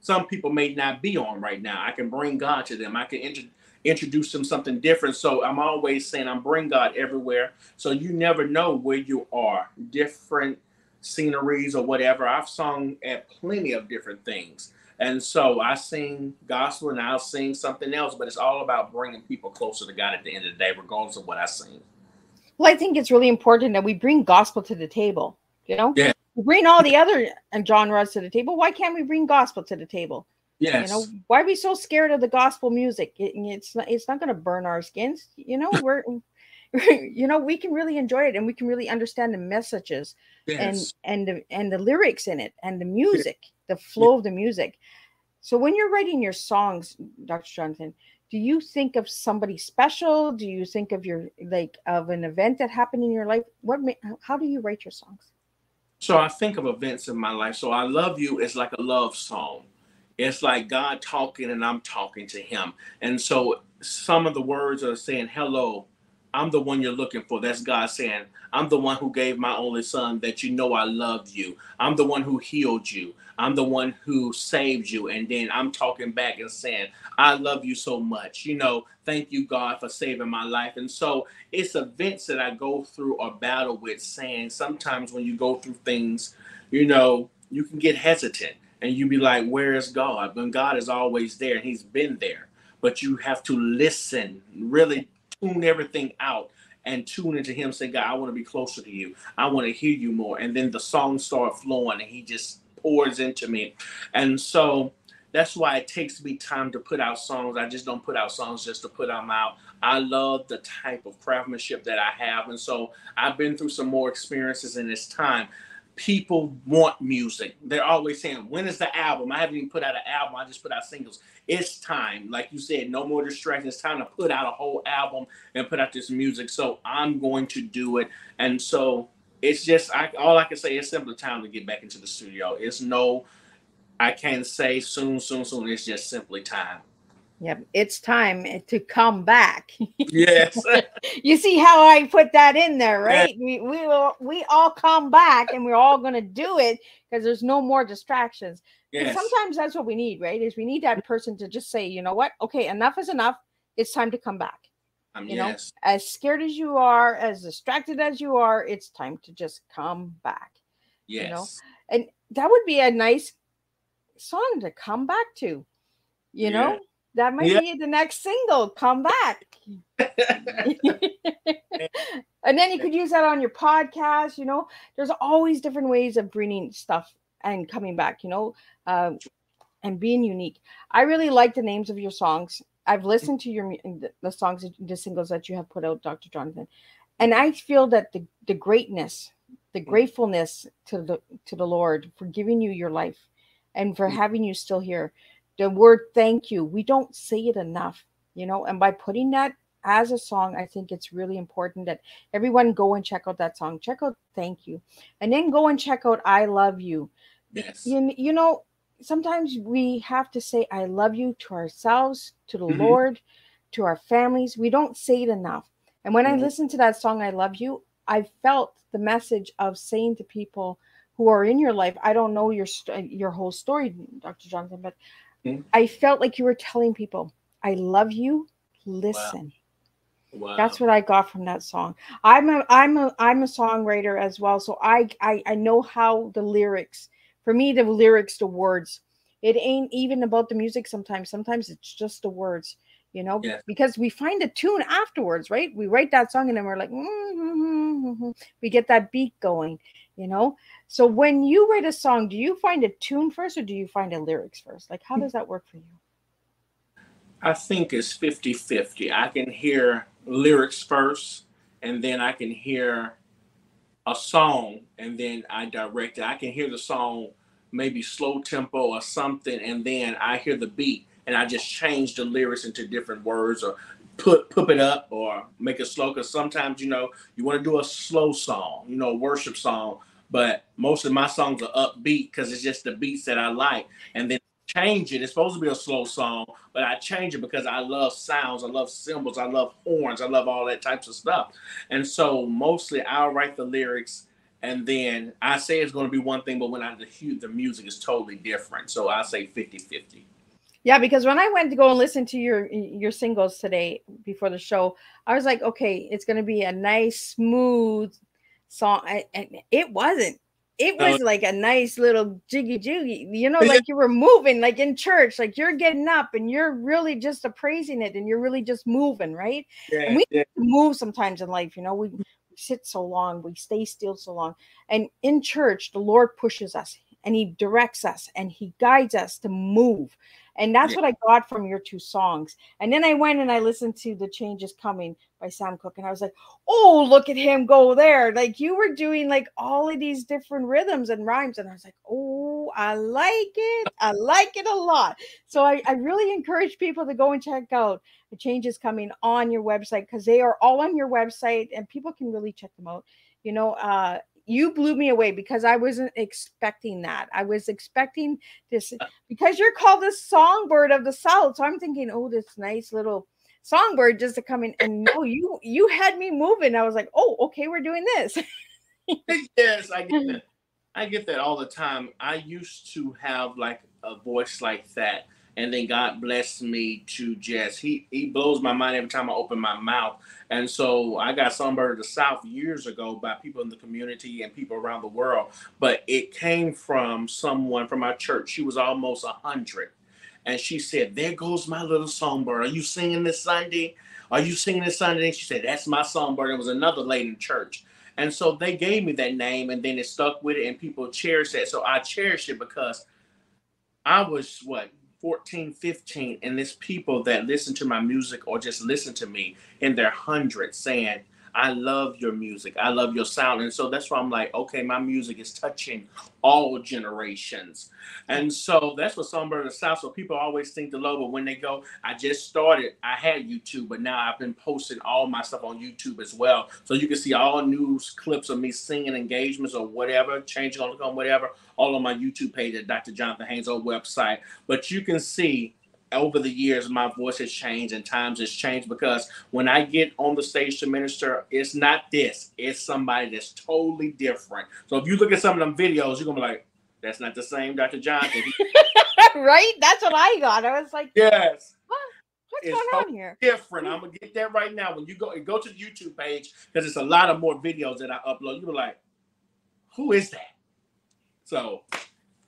some people may not be on right now. I can bring God to them. I can int- introduce them something different. So I'm always saying I'm bring God everywhere. So you never know where you are. Different sceneries or whatever. I've sung at plenty of different things. And so I sing gospel and I'll sing something else, but it's all about bringing people closer to God at the end of the day, regardless of what I sing. Well, I think it's really important that we bring gospel to the table. You know, yeah. we bring all the other genres to the table. Why can't we bring gospel to the table? Yes. You know, why are we so scared of the gospel music? It, it's not, it's not going to burn our skins. You know, we're, you know, we can really enjoy it and we can really understand the messages yes. and and the and the lyrics in it and the music the flow yeah. of the music. So when you're writing your songs, Dr. Jonathan, do you think of somebody special? Do you think of your like of an event that happened in your life? What how do you write your songs? So I think of events in my life. So I love you is like a love song. It's like God talking and I'm talking to him. And so some of the words are saying hello I'm the one you're looking for. That's God saying, I'm the one who gave my only son that you know I love you. I'm the one who healed you. I'm the one who saved you. And then I'm talking back and saying, I love you so much. You know, thank you, God, for saving my life. And so it's events that I go through or battle with saying sometimes when you go through things, you know, you can get hesitant and you be like, Where is God? When God is always there and He's been there. But you have to listen, really tune everything out and tune into him say god i want to be closer to you. I want to hear you more. And then the songs start flowing and he just pours into me. And so that's why it takes me time to put out songs. I just don't put out songs just to put them out. I love the type of craftsmanship that i have. And so i've been through some more experiences in this time people want music. They're always saying, when is the album? I haven't even put out an album. I just put out singles. It's time. Like you said, no more distractions. It's time to put out a whole album and put out this music. So I'm going to do it. And so it's just, I, all I can say is simply time to get back into the studio. It's no, I can't say soon, soon, soon. It's just simply time. Yep, it's time to come back. Yes. you see how I put that in there, right? Yeah. We we will we all come back and we're all going to do it because there's no more distractions. Yes. sometimes that's what we need, right? Is we need that person to just say, you know what? Okay, enough is enough. It's time to come back. Um, you yes. know, as scared as you are, as distracted as you are, it's time to just come back. Yes. You know, and that would be a nice song to come back to. You yeah. know, that might yeah. be the next single. Come back. and then you could use that on your podcast. You know, there's always different ways of bringing stuff and coming back. You know, um, and being unique. I really like the names of your songs. I've listened to your the songs, the singles that you have put out, Dr. Jonathan, and I feel that the the greatness, the mm. gratefulness to the to the Lord for giving you your life, and for mm. having you still here the word thank you we don't say it enough you know and by putting that as a song i think it's really important that everyone go and check out that song check out thank you and then go and check out i love you yes. you, you know sometimes we have to say i love you to ourselves to the mm-hmm. lord to our families we don't say it enough and when mm-hmm. i listen to that song i love you i felt the message of saying to people who are in your life i don't know your your whole story dr jonathan but Mm-hmm. I felt like you were telling people, I love you. Listen. Wow. Wow. That's what I got from that song. I'm a I'm a I'm a songwriter as well. So I, I I know how the lyrics, for me, the lyrics, the words, it ain't even about the music sometimes. Sometimes it's just the words, you know, yeah. because we find a tune afterwards, right? We write that song and then we're like, mm-hmm. we get that beat going, you know. So when you write a song, do you find a tune first or do you find a lyrics first? Like, how hmm. does that work for you? I think it's 50 50. I can hear lyrics first, and then I can hear a song, and then I direct it. I can hear the song maybe slow tempo or something, and then I hear the beat, and I just change the lyrics into different words or put put it up or make it slow. Because sometimes you know you want to do a slow song, you know, worship song, but most of my songs are upbeat because it's just the beats that I like. And then change it. It's supposed to be a slow song, but I change it because I love sounds, I love cymbals, I love horns, I love all that types of stuff. And so mostly I'll write the lyrics and then I say it's going to be one thing, but when I the, the music is totally different. So I say 50 50. Yeah, because when I went to go and listen to your your singles today before the show, I was like, okay, it's going to be a nice, smooth song. and it wasn't. It was like a nice little jiggy jiggy, you know, like you were moving, like in church, like you're getting up and you're really just appraising it and you're really just moving, right? Yeah, and we yeah. move sometimes in life, you know, we, we sit so long, we stay still so long. And in church, the Lord pushes us and he directs us and he guides us to move and that's yeah. what I got from your two songs. And then I went and I listened to The Change is Coming by Sam Cooke. And I was like, oh, look at him go there. Like you were doing like all of these different rhythms and rhymes. And I was like, oh, I like it. I like it a lot. So I, I really encourage people to go and check out The Change is Coming on your website because they are all on your website and people can really check them out. You know, uh, you blew me away because I wasn't expecting that. I was expecting this uh because you're called the songbird of the South. So I'm thinking, oh, this nice little songbird just to come in and no, you you had me moving. I was like, oh, okay, we're doing this. yes, I get that. I get that all the time. I used to have like a voice like that and then God blessed me to just he he blows my mind every time I open my mouth. And so I got Songbird of the South years ago by people in the community and people around the world. But it came from someone from our church. She was almost a hundred. And she said, There goes my little songbird. Are you singing this Sunday? Are you singing this Sunday? And she said, That's my songbird. It was another lady in church. And so they gave me that name and then it stuck with it and people cherished it. So I cherish it because I was what 14, 15, and there's people that listen to my music or just listen to me in their hundreds saying, I love your music. I love your sound. And so that's why I'm like, okay, my music is touching all generations. And so that's what Songbird of the South. So people always think the low, but when they go, I just started, I had YouTube, but now I've been posting all my stuff on YouTube as well. So you can see all news clips of me singing engagements or whatever, changing on the whatever, all on my YouTube page at Dr. Jonathan Haynes' old website. But you can see over the years my voice has changed and times has changed because when I get on the stage to minister, it's not this, it's somebody that's totally different. So if you look at some of them videos, you're gonna be like, that's not the same Dr. Jonathan. right? That's what I got. I was like, Yes. what? What's It's going on here? Different. I'm gonna get that right now. When you go go to the YouTube page, because it's a lot of more videos that I upload, you're like, who is that? So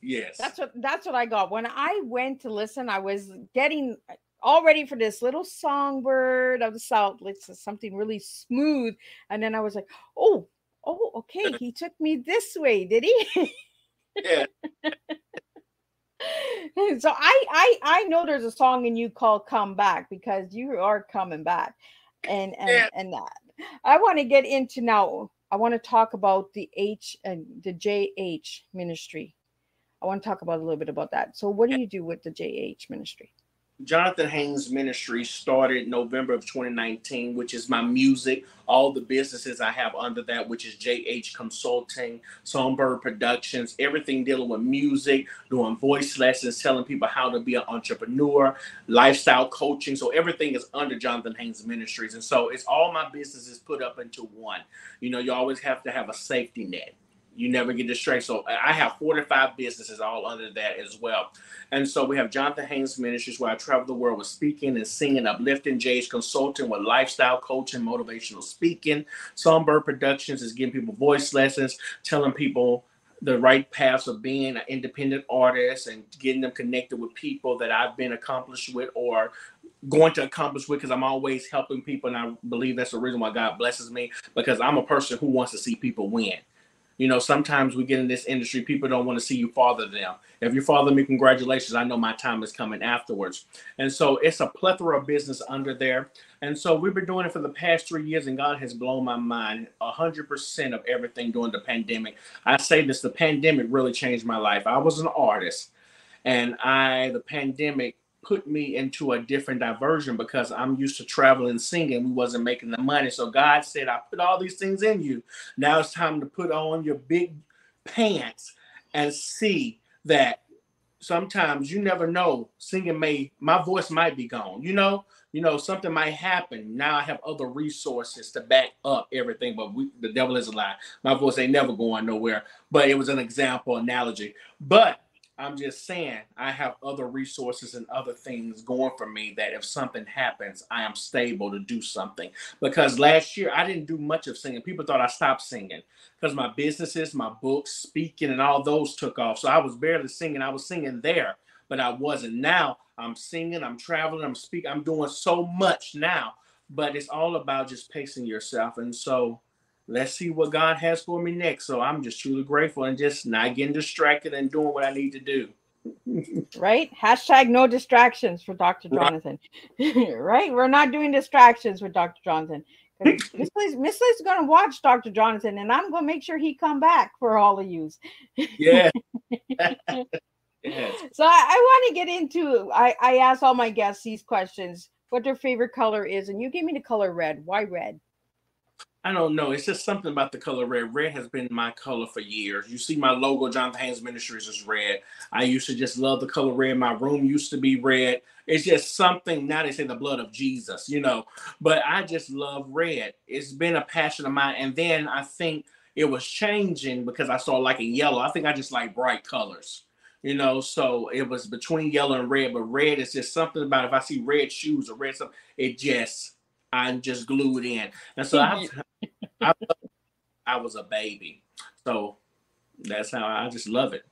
yes. That's what that's what I got. When I went to listen, I was getting all ready for this little songbird of the south. It's something really smooth. And then I was like, oh, oh, okay. He took me this way, did he? yeah. so I I I know there's a song in you called "Come Back" because you are coming back, and and Yeah. and that. I want to get into now. I want to talk about the H and the JH ministry. I want to talk about a little bit about that. So, what do you do with the JH ministry? Jonathan Haynes Ministry started November of 2019, which is my music, all the businesses I have under that, which is JH Consulting, Songbird Productions, everything dealing with music, doing voice lessons, telling people how to be an entrepreneur, lifestyle coaching. So everything is under Jonathan Haynes Ministries. And so it's all my businesses put up into one. You know, you always have to have a safety net. You never get distracted. So I have 45 businesses all under that as well. And so we have Jonathan Haynes Ministries, where I travel the world with speaking and singing, uplifting, JH Consulting with lifestyle coaching, motivational speaking. Songbird Productions is giving people voice lessons, telling people the right paths of being an independent artist and getting them connected with people that I've been accomplished with or going to accomplish with because I'm always helping people. And I believe that's the reason why God blesses me because I'm a person who wants to see people win. You know, sometimes we get in this industry, people don't want to see you father them. If you father me, congratulations. I know my time is coming afterwards. And so it's a plethora of business under there. And so we've been doing it for the past three years, and God has blown my mind. A hundred percent of everything during the pandemic. I say this: the pandemic really changed my life. I was an artist, and I the pandemic put me into a different diversion because I'm used to traveling singing. We wasn't making the money, so God said, "I put all these things in you. Now it's time to put on your big pants and see that." Sometimes you never know. Singing may my voice might be gone. You know, you know something might happen. Now I have other resources to back up everything. But we, the devil is a lie. My voice ain't never going nowhere. But it was an example analogy. But I'm just saying, I have other resources and other things going for me that if something happens, I am stable to do something. Because last year I didn't do much of singing. People thought I stopped singing because my businesses, my books, speaking, and all those took off. So I was barely singing. I was singing there, but I wasn't. Now I'm singing, I'm traveling, I'm speaking, I'm doing so much now. But it's all about just pacing yourself. And so let's see what God has for me next. So I'm just truly grateful and just not getting distracted and doing what I need to do. Right? Hashtag no distractions for Dr. Jonathan. right? We're not doing distractions with Dr. Jonathan. Miss Liz, Miss Liz is gonna watch Dr. Jonathan, and I'm gonna make sure he come back for all of you. Yeah. yes. So I, I want to get into. I I ask all my guests these questions: what their favorite color is, and you give me the color red. Why red? I don't know. It's just something about the color red. Red has been my color for years. You see my logo, Jonathan Haynes Ministries, is red. I used to just love the color red. My room used to be red. It's just something. Now they say the blood of Jesus, you know. But I just love red. It's been a passion of mine. And then I think it was changing because I started liking yellow. I think I just like bright colors you know so it was between yellow and red but red is just something about if i see red shoes or red stuff it just i'm just glued in and so i I, I was a baby. So that's how I just love it.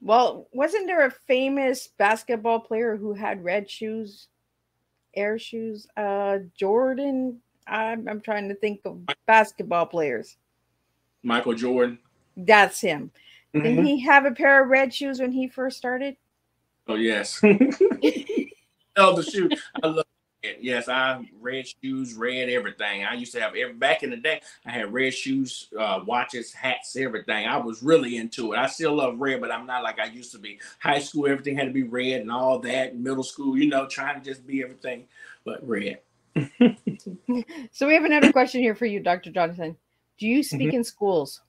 Well, wasn't there a famous basketball player who had red shoes, air shoes? Uh, Jordan. I'm, I'm trying to think of basketball players. Michael Jordan. That's him. Mm-hmm. Didn't he have a pair of red shoes when he first started? Oh yes. oh, the shoe. I love Yes, I red shoes, red everything. I used to have every back in the day. I had red shoes, uh, watches, hats, everything. I was really into it. I still love red, but I'm not like I used to be. High school, everything had to be red and all that. Middle school, you know, trying to just be everything but red. so we have another question here for you, Dr. Jonathan. Do you speak mm-hmm. in schools?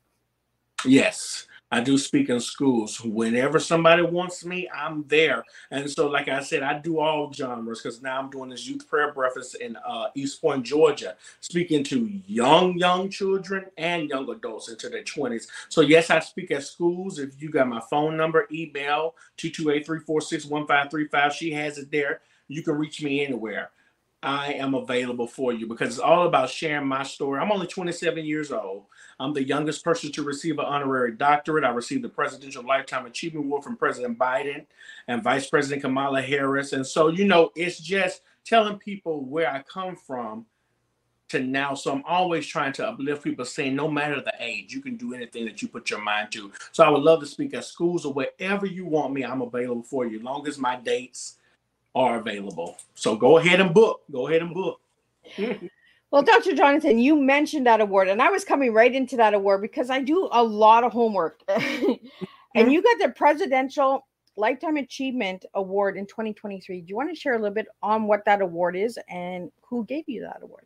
Yes. I do speak in schools. Whenever somebody wants me, I'm there. And so, like I said, I do all genres because now I'm doing this youth prayer breakfast in uh, East Point, Georgia, speaking to young, young children and young adults into their 20s. So, yes, I speak at schools. If you got my phone number, email 228 346 1535, she has it there. You can reach me anywhere. I am available for you because it's all about sharing my story. I'm only 27 years old. I'm the youngest person to receive an honorary doctorate. I received the Presidential Lifetime Achievement Award from President Biden and Vice President Kamala Harris. And so, you know, it's just telling people where I come from to now. So I'm always trying to uplift people, saying no matter the age, you can do anything that you put your mind to. So I would love to speak at schools or wherever you want me. I'm available for you, long as my dates are available. So go ahead and book. Go ahead and book. well, Dr. Jonathan, you mentioned that award, and I was coming right into that award because I do a lot of homework. and you got the Presidential Lifetime Achievement Award in 2023. Do you want to share a little bit on what that award is and who gave you that award?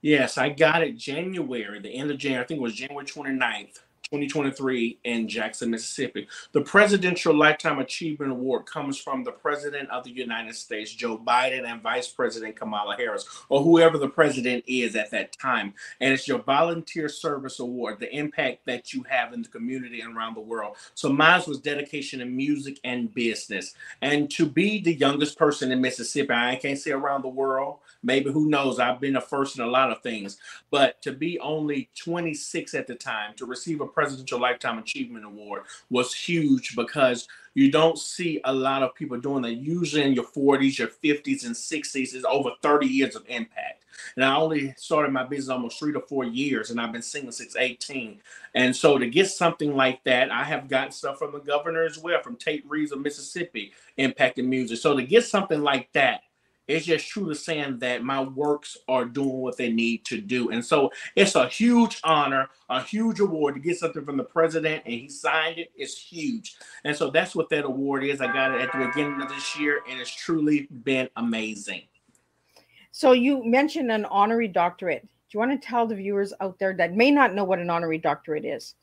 Yes, I got it January, the end of January. I think it was January 29th. 2023 in Jackson, Mississippi. The Presidential Lifetime Achievement Award comes from the President of the United States, Joe Biden, and Vice President Kamala Harris, or whoever the president is at that time. And it's your volunteer service award, the impact that you have in the community and around the world. So mine was dedication in music and business. And to be the youngest person in Mississippi, I can't say around the world, maybe who knows, I've been a first in a lot of things, but to be only 26 at the time, to receive a Presidential Lifetime Achievement Award was huge because you don't see a lot of people doing that. Usually in your 40s, your 50s, and 60s is over 30 years of impact. And I only started my business almost three to four years, and I've been singing since 18. And so to get something like that, I have gotten stuff from the governor as well, from Tate Reeves of Mississippi, impacting music. So to get something like that, it's just truly saying that my works are doing what they need to do. And so it's a huge honor, a huge award to get something from the president and he signed it. It's huge. And so that's what that award is. I got it at the beginning of this year and it's truly been amazing. So you mentioned an honorary doctorate. Do you want to tell the viewers out there that may not know what an honorary doctorate is?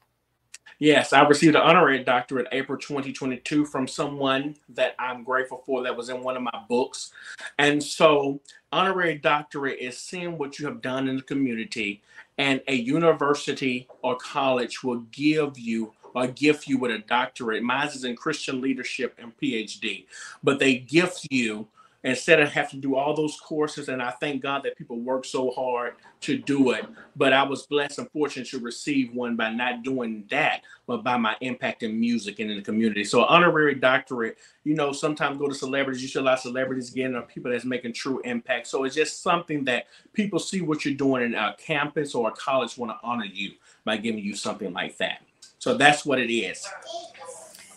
Yes, I received an honorary doctorate April 2022 from someone that I'm grateful for that was in one of my books. And so, honorary doctorate is seeing what you have done in the community, and a university or college will give you or gift you with a doctorate. Mine is in Christian leadership and PhD, but they gift you instead of having to do all those courses. And I thank God that people work so hard to do it. But I was blessed and fortunate to receive one by not doing that, but by my impact in music and in the community. So honorary doctorate, you know, sometimes go to celebrities, you see a lot of celebrities getting or people that's making true impact. So it's just something that people see what you're doing in a campus or a college want to honor you by giving you something like that. So that's what it is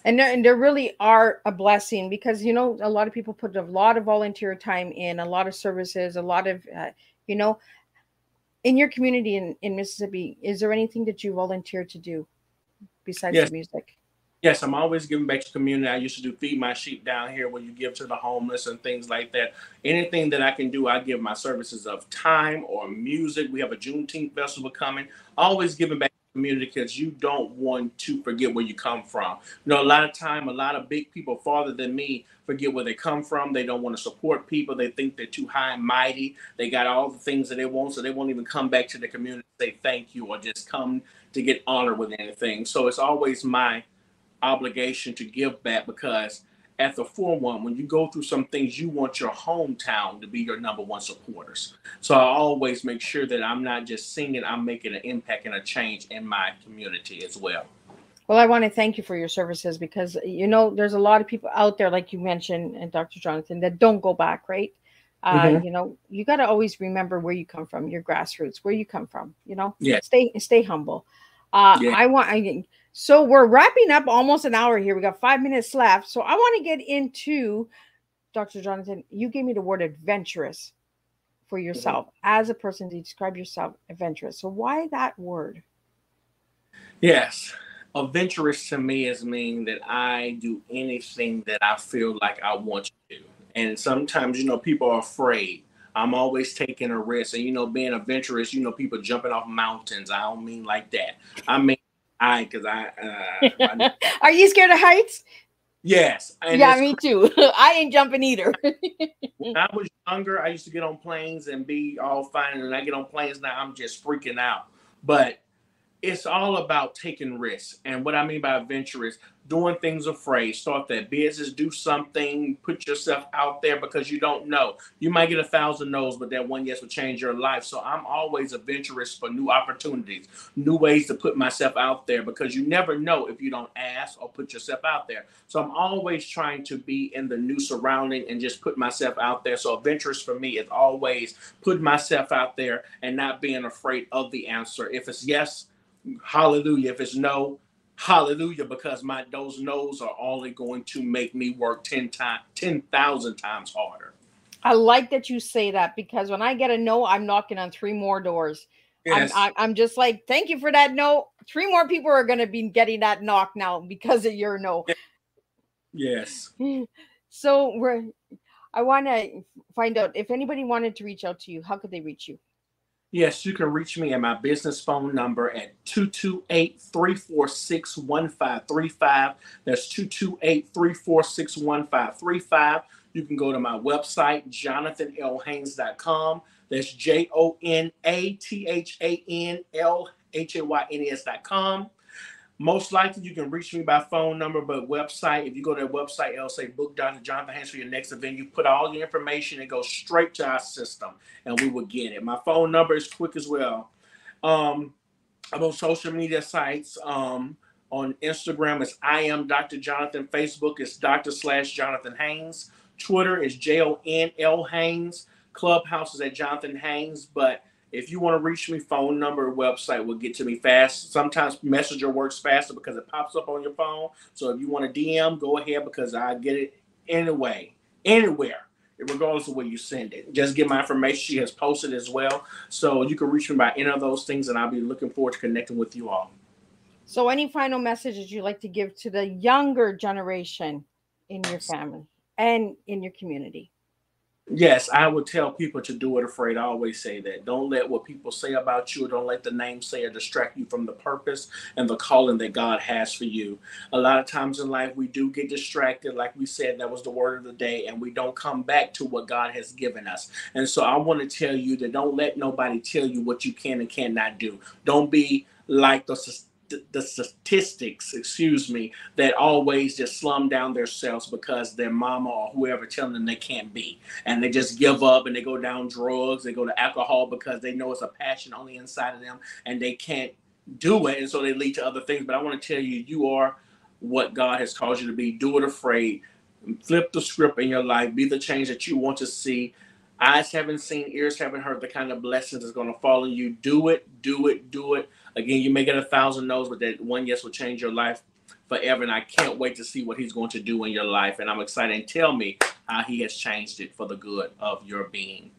and there, and there really are a blessing because you know a lot of people put a lot of volunteer time in a lot of services a lot of uh, you know in your community in, in mississippi is there anything that you volunteer to do besides yes. the music Yes, I'm always giving back to the community. I used to do feed my sheep down here where you give to the homeless and things like that. Anything that I can do, I give my services of time or music. We have a Juneteenth festival coming. Always giving back community because you don't want to forget where you come from. You know, a lot of time, a lot of big people farther than me forget where they come from. They don't want to support people. They think they're too high and mighty. They got all the things that they want, so they won't even come back to the community to say thank you or just come to get honored with anything. So it's always my obligation to give back because at the one, when you go through some things, you want your hometown to be your number one supporters. So I always make sure that I'm not just singing, I'm making an impact and a change in my community as well. Well, I want to thank you for your services because you know there's a lot of people out there, like you mentioned, and Dr. Jonathan, that don't go back, right? Uh, mm-hmm. You know, you got to always remember where you come from, your grassroots, where you come from. You know, yeah. Stay stay humble. Uh, yeah. I want. I, so we're wrapping up almost an hour here. We got five minutes left. So I want to get into Dr. Jonathan. You gave me the word adventurous for mm-hmm. yourself as a person to describe yourself adventurous. So why that word? Yes. Adventurous to me is mean that I do anything that I feel like I want to do. And sometimes, you know, people are afraid. I'm always taking a risk. And, you know, being adventurous, you know, people jumping off mountains. I don't mean like that. I mean I because I, uh, Are you scared of heights? Yes. yeah, me too. I ain't jumping either. when I was younger, I used to get on planes and be all fine, and I get on planes now, I'm just freaking out. But it's all about taking risks. And what I mean by adventurous, doing things afraid. Start that business, do something, put yourself out there because you don't know. You might get a thousand no's, but that one yes will change your life. So I'm always adventurous for new opportunities, new ways to put myself out there because you never know if you don't ask or put yourself out there. So I'm always trying to be in the new surrounding and just put myself out there. So adventurous for me is always putting myself out there and not being afraid of the answer. If it's yes, hallelujah. If it's no, hallelujah, because my those no's are only going to make me work 10 times 10,000 times harder. I like that you say that because when I get a no, I'm knocking on three more doors. Yes. I'm, I'm just like, thank you for that no. Three more people are going to be getting that knock now because of your no. Yes. So we're, I want to find out if anybody wanted to reach out to you, how could they reach you? Yes, you can reach me at my business phone number at 228 346 1535. That's 228 346 1535. You can go to my website, jonathanlhaynes.com. That's J O N A T H A N L H A Y N E S.com. Most likely, you can reach me by phone number, but website. If you go to that website, it'll say book Dr. Jonathan Haynes for your next event. You put all your information and go straight to our system, and we will get it. My phone number is quick as well. Um, I'm on social media sites. Um, on Instagram, it's I am Dr. Jonathan. Facebook is Dr. slash Jonathan Haynes. Twitter is J O N L Haynes. Clubhouse is at Jonathan Haynes, but if you want to reach me, phone number, website will get to me fast. Sometimes Messenger works faster because it pops up on your phone. So if you want to DM, go ahead because I get it anyway, anywhere, regardless of where you send it. Just get my information. She has posted as well. So you can reach me by any of those things, and I'll be looking forward to connecting with you all. So, any final messages you'd like to give to the younger generation in your family and in your community? Yes, I would tell people to do it afraid. I always say that. Don't let what people say about you, don't let the name say or distract you from the purpose and the calling that God has for you. A lot of times in life, we do get distracted. Like we said, that was the word of the day, and we don't come back to what God has given us. And so I want to tell you that don't let nobody tell you what you can and cannot do. Don't be like the the statistics, excuse me, that always just slum down themselves because their mama or whoever telling them they can't be, and they just give up and they go down drugs, they go to alcohol because they know it's a passion only inside of them and they can't do it, and so they lead to other things. But I want to tell you, you are what God has called you to be. Do it afraid. Flip the script in your life. Be the change that you want to see. Eyes haven't seen, ears haven't heard the kind of blessings that's going to fall on you. Do it, do it, do it Again, you may get a thousand no's, but that one yes will change your life forever. And I can't wait to see what he's going to do in your life. And I'm excited. And tell me how he has changed it for the good of your being.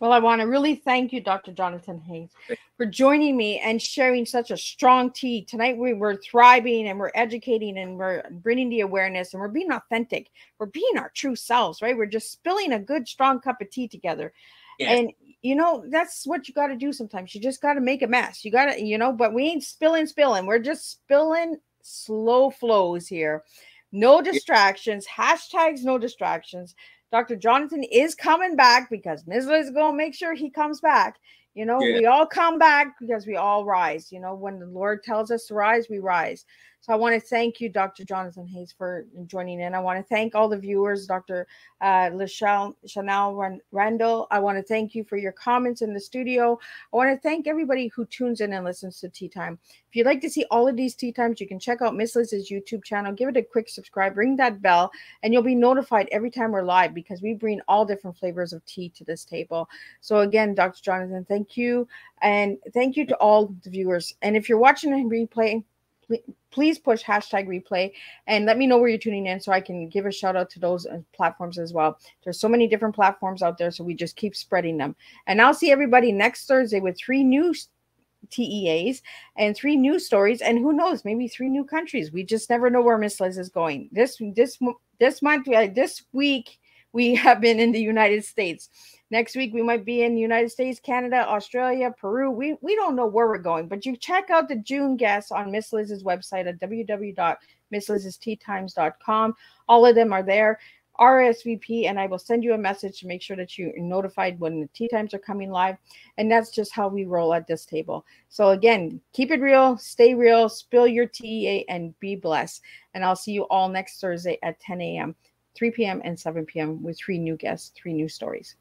Well, I want to really thank you, Dr. Jonathan Haynes, for joining me and sharing such a strong tea. Tonight we were thriving and we're educating and we're bringing the awareness and we're being authentic. We're being our true selves, right? We're just spilling a good, strong cup of tea together. Yes. And you know, that's what you got to do sometimes. You just got to make a mess. You got to, you know, but we ain't spilling, spilling. We're just spilling slow flows here. No distractions. Hashtags, no distractions. Dr. Jonathan is coming back because Ms. Is going to make sure he comes back. You know, yeah. we all come back because we all rise. You know, when the Lord tells us to rise, we rise. So I want to thank you, Dr. Jonathan Haynes, for joining in. I want to thank all the viewers, Dr. Uh, Lachelle, Chanel Randall. I want to thank you for your comments in the studio. I want to thank everybody who tunes in and listens to Tea Time. If you'd like to see all of these tea times, you can check out Miss Liz's YouTube channel. Give it a quick subscribe, ring that bell, and you'll be notified every time we're live because we bring all different flavors of tea to this table. So again, Dr. Jonathan, thank you. And thank you to all the viewers. And if you're watching a replay, please push hashtag replay and let me know where you're tuning in so I can give a shout out to those uh, platforms as well. There's so many different platforms out there, so we just keep spreading them. And I'll see everybody next Thursday with three new TEAs and three new stories, and who knows, maybe three new countries. We just never know where Miss Liz is going. This this this month, uh, this week, we have been in the United States. Next week we might be in the United States, Canada, Australia, Peru. We we don't know where we're going, but you check out the June guests on Miss Liz's website at www.misslizsteatimes.com. All of them are there. RSVP, and I will send you a message to make sure that you're notified when the tea times are coming live. And that's just how we roll at this table. So, again, keep it real, stay real, spill your tea, and be blessed. And I'll see you all next Thursday at 10 a.m., 3 p.m., and 7 p.m. with three new guests, three new stories.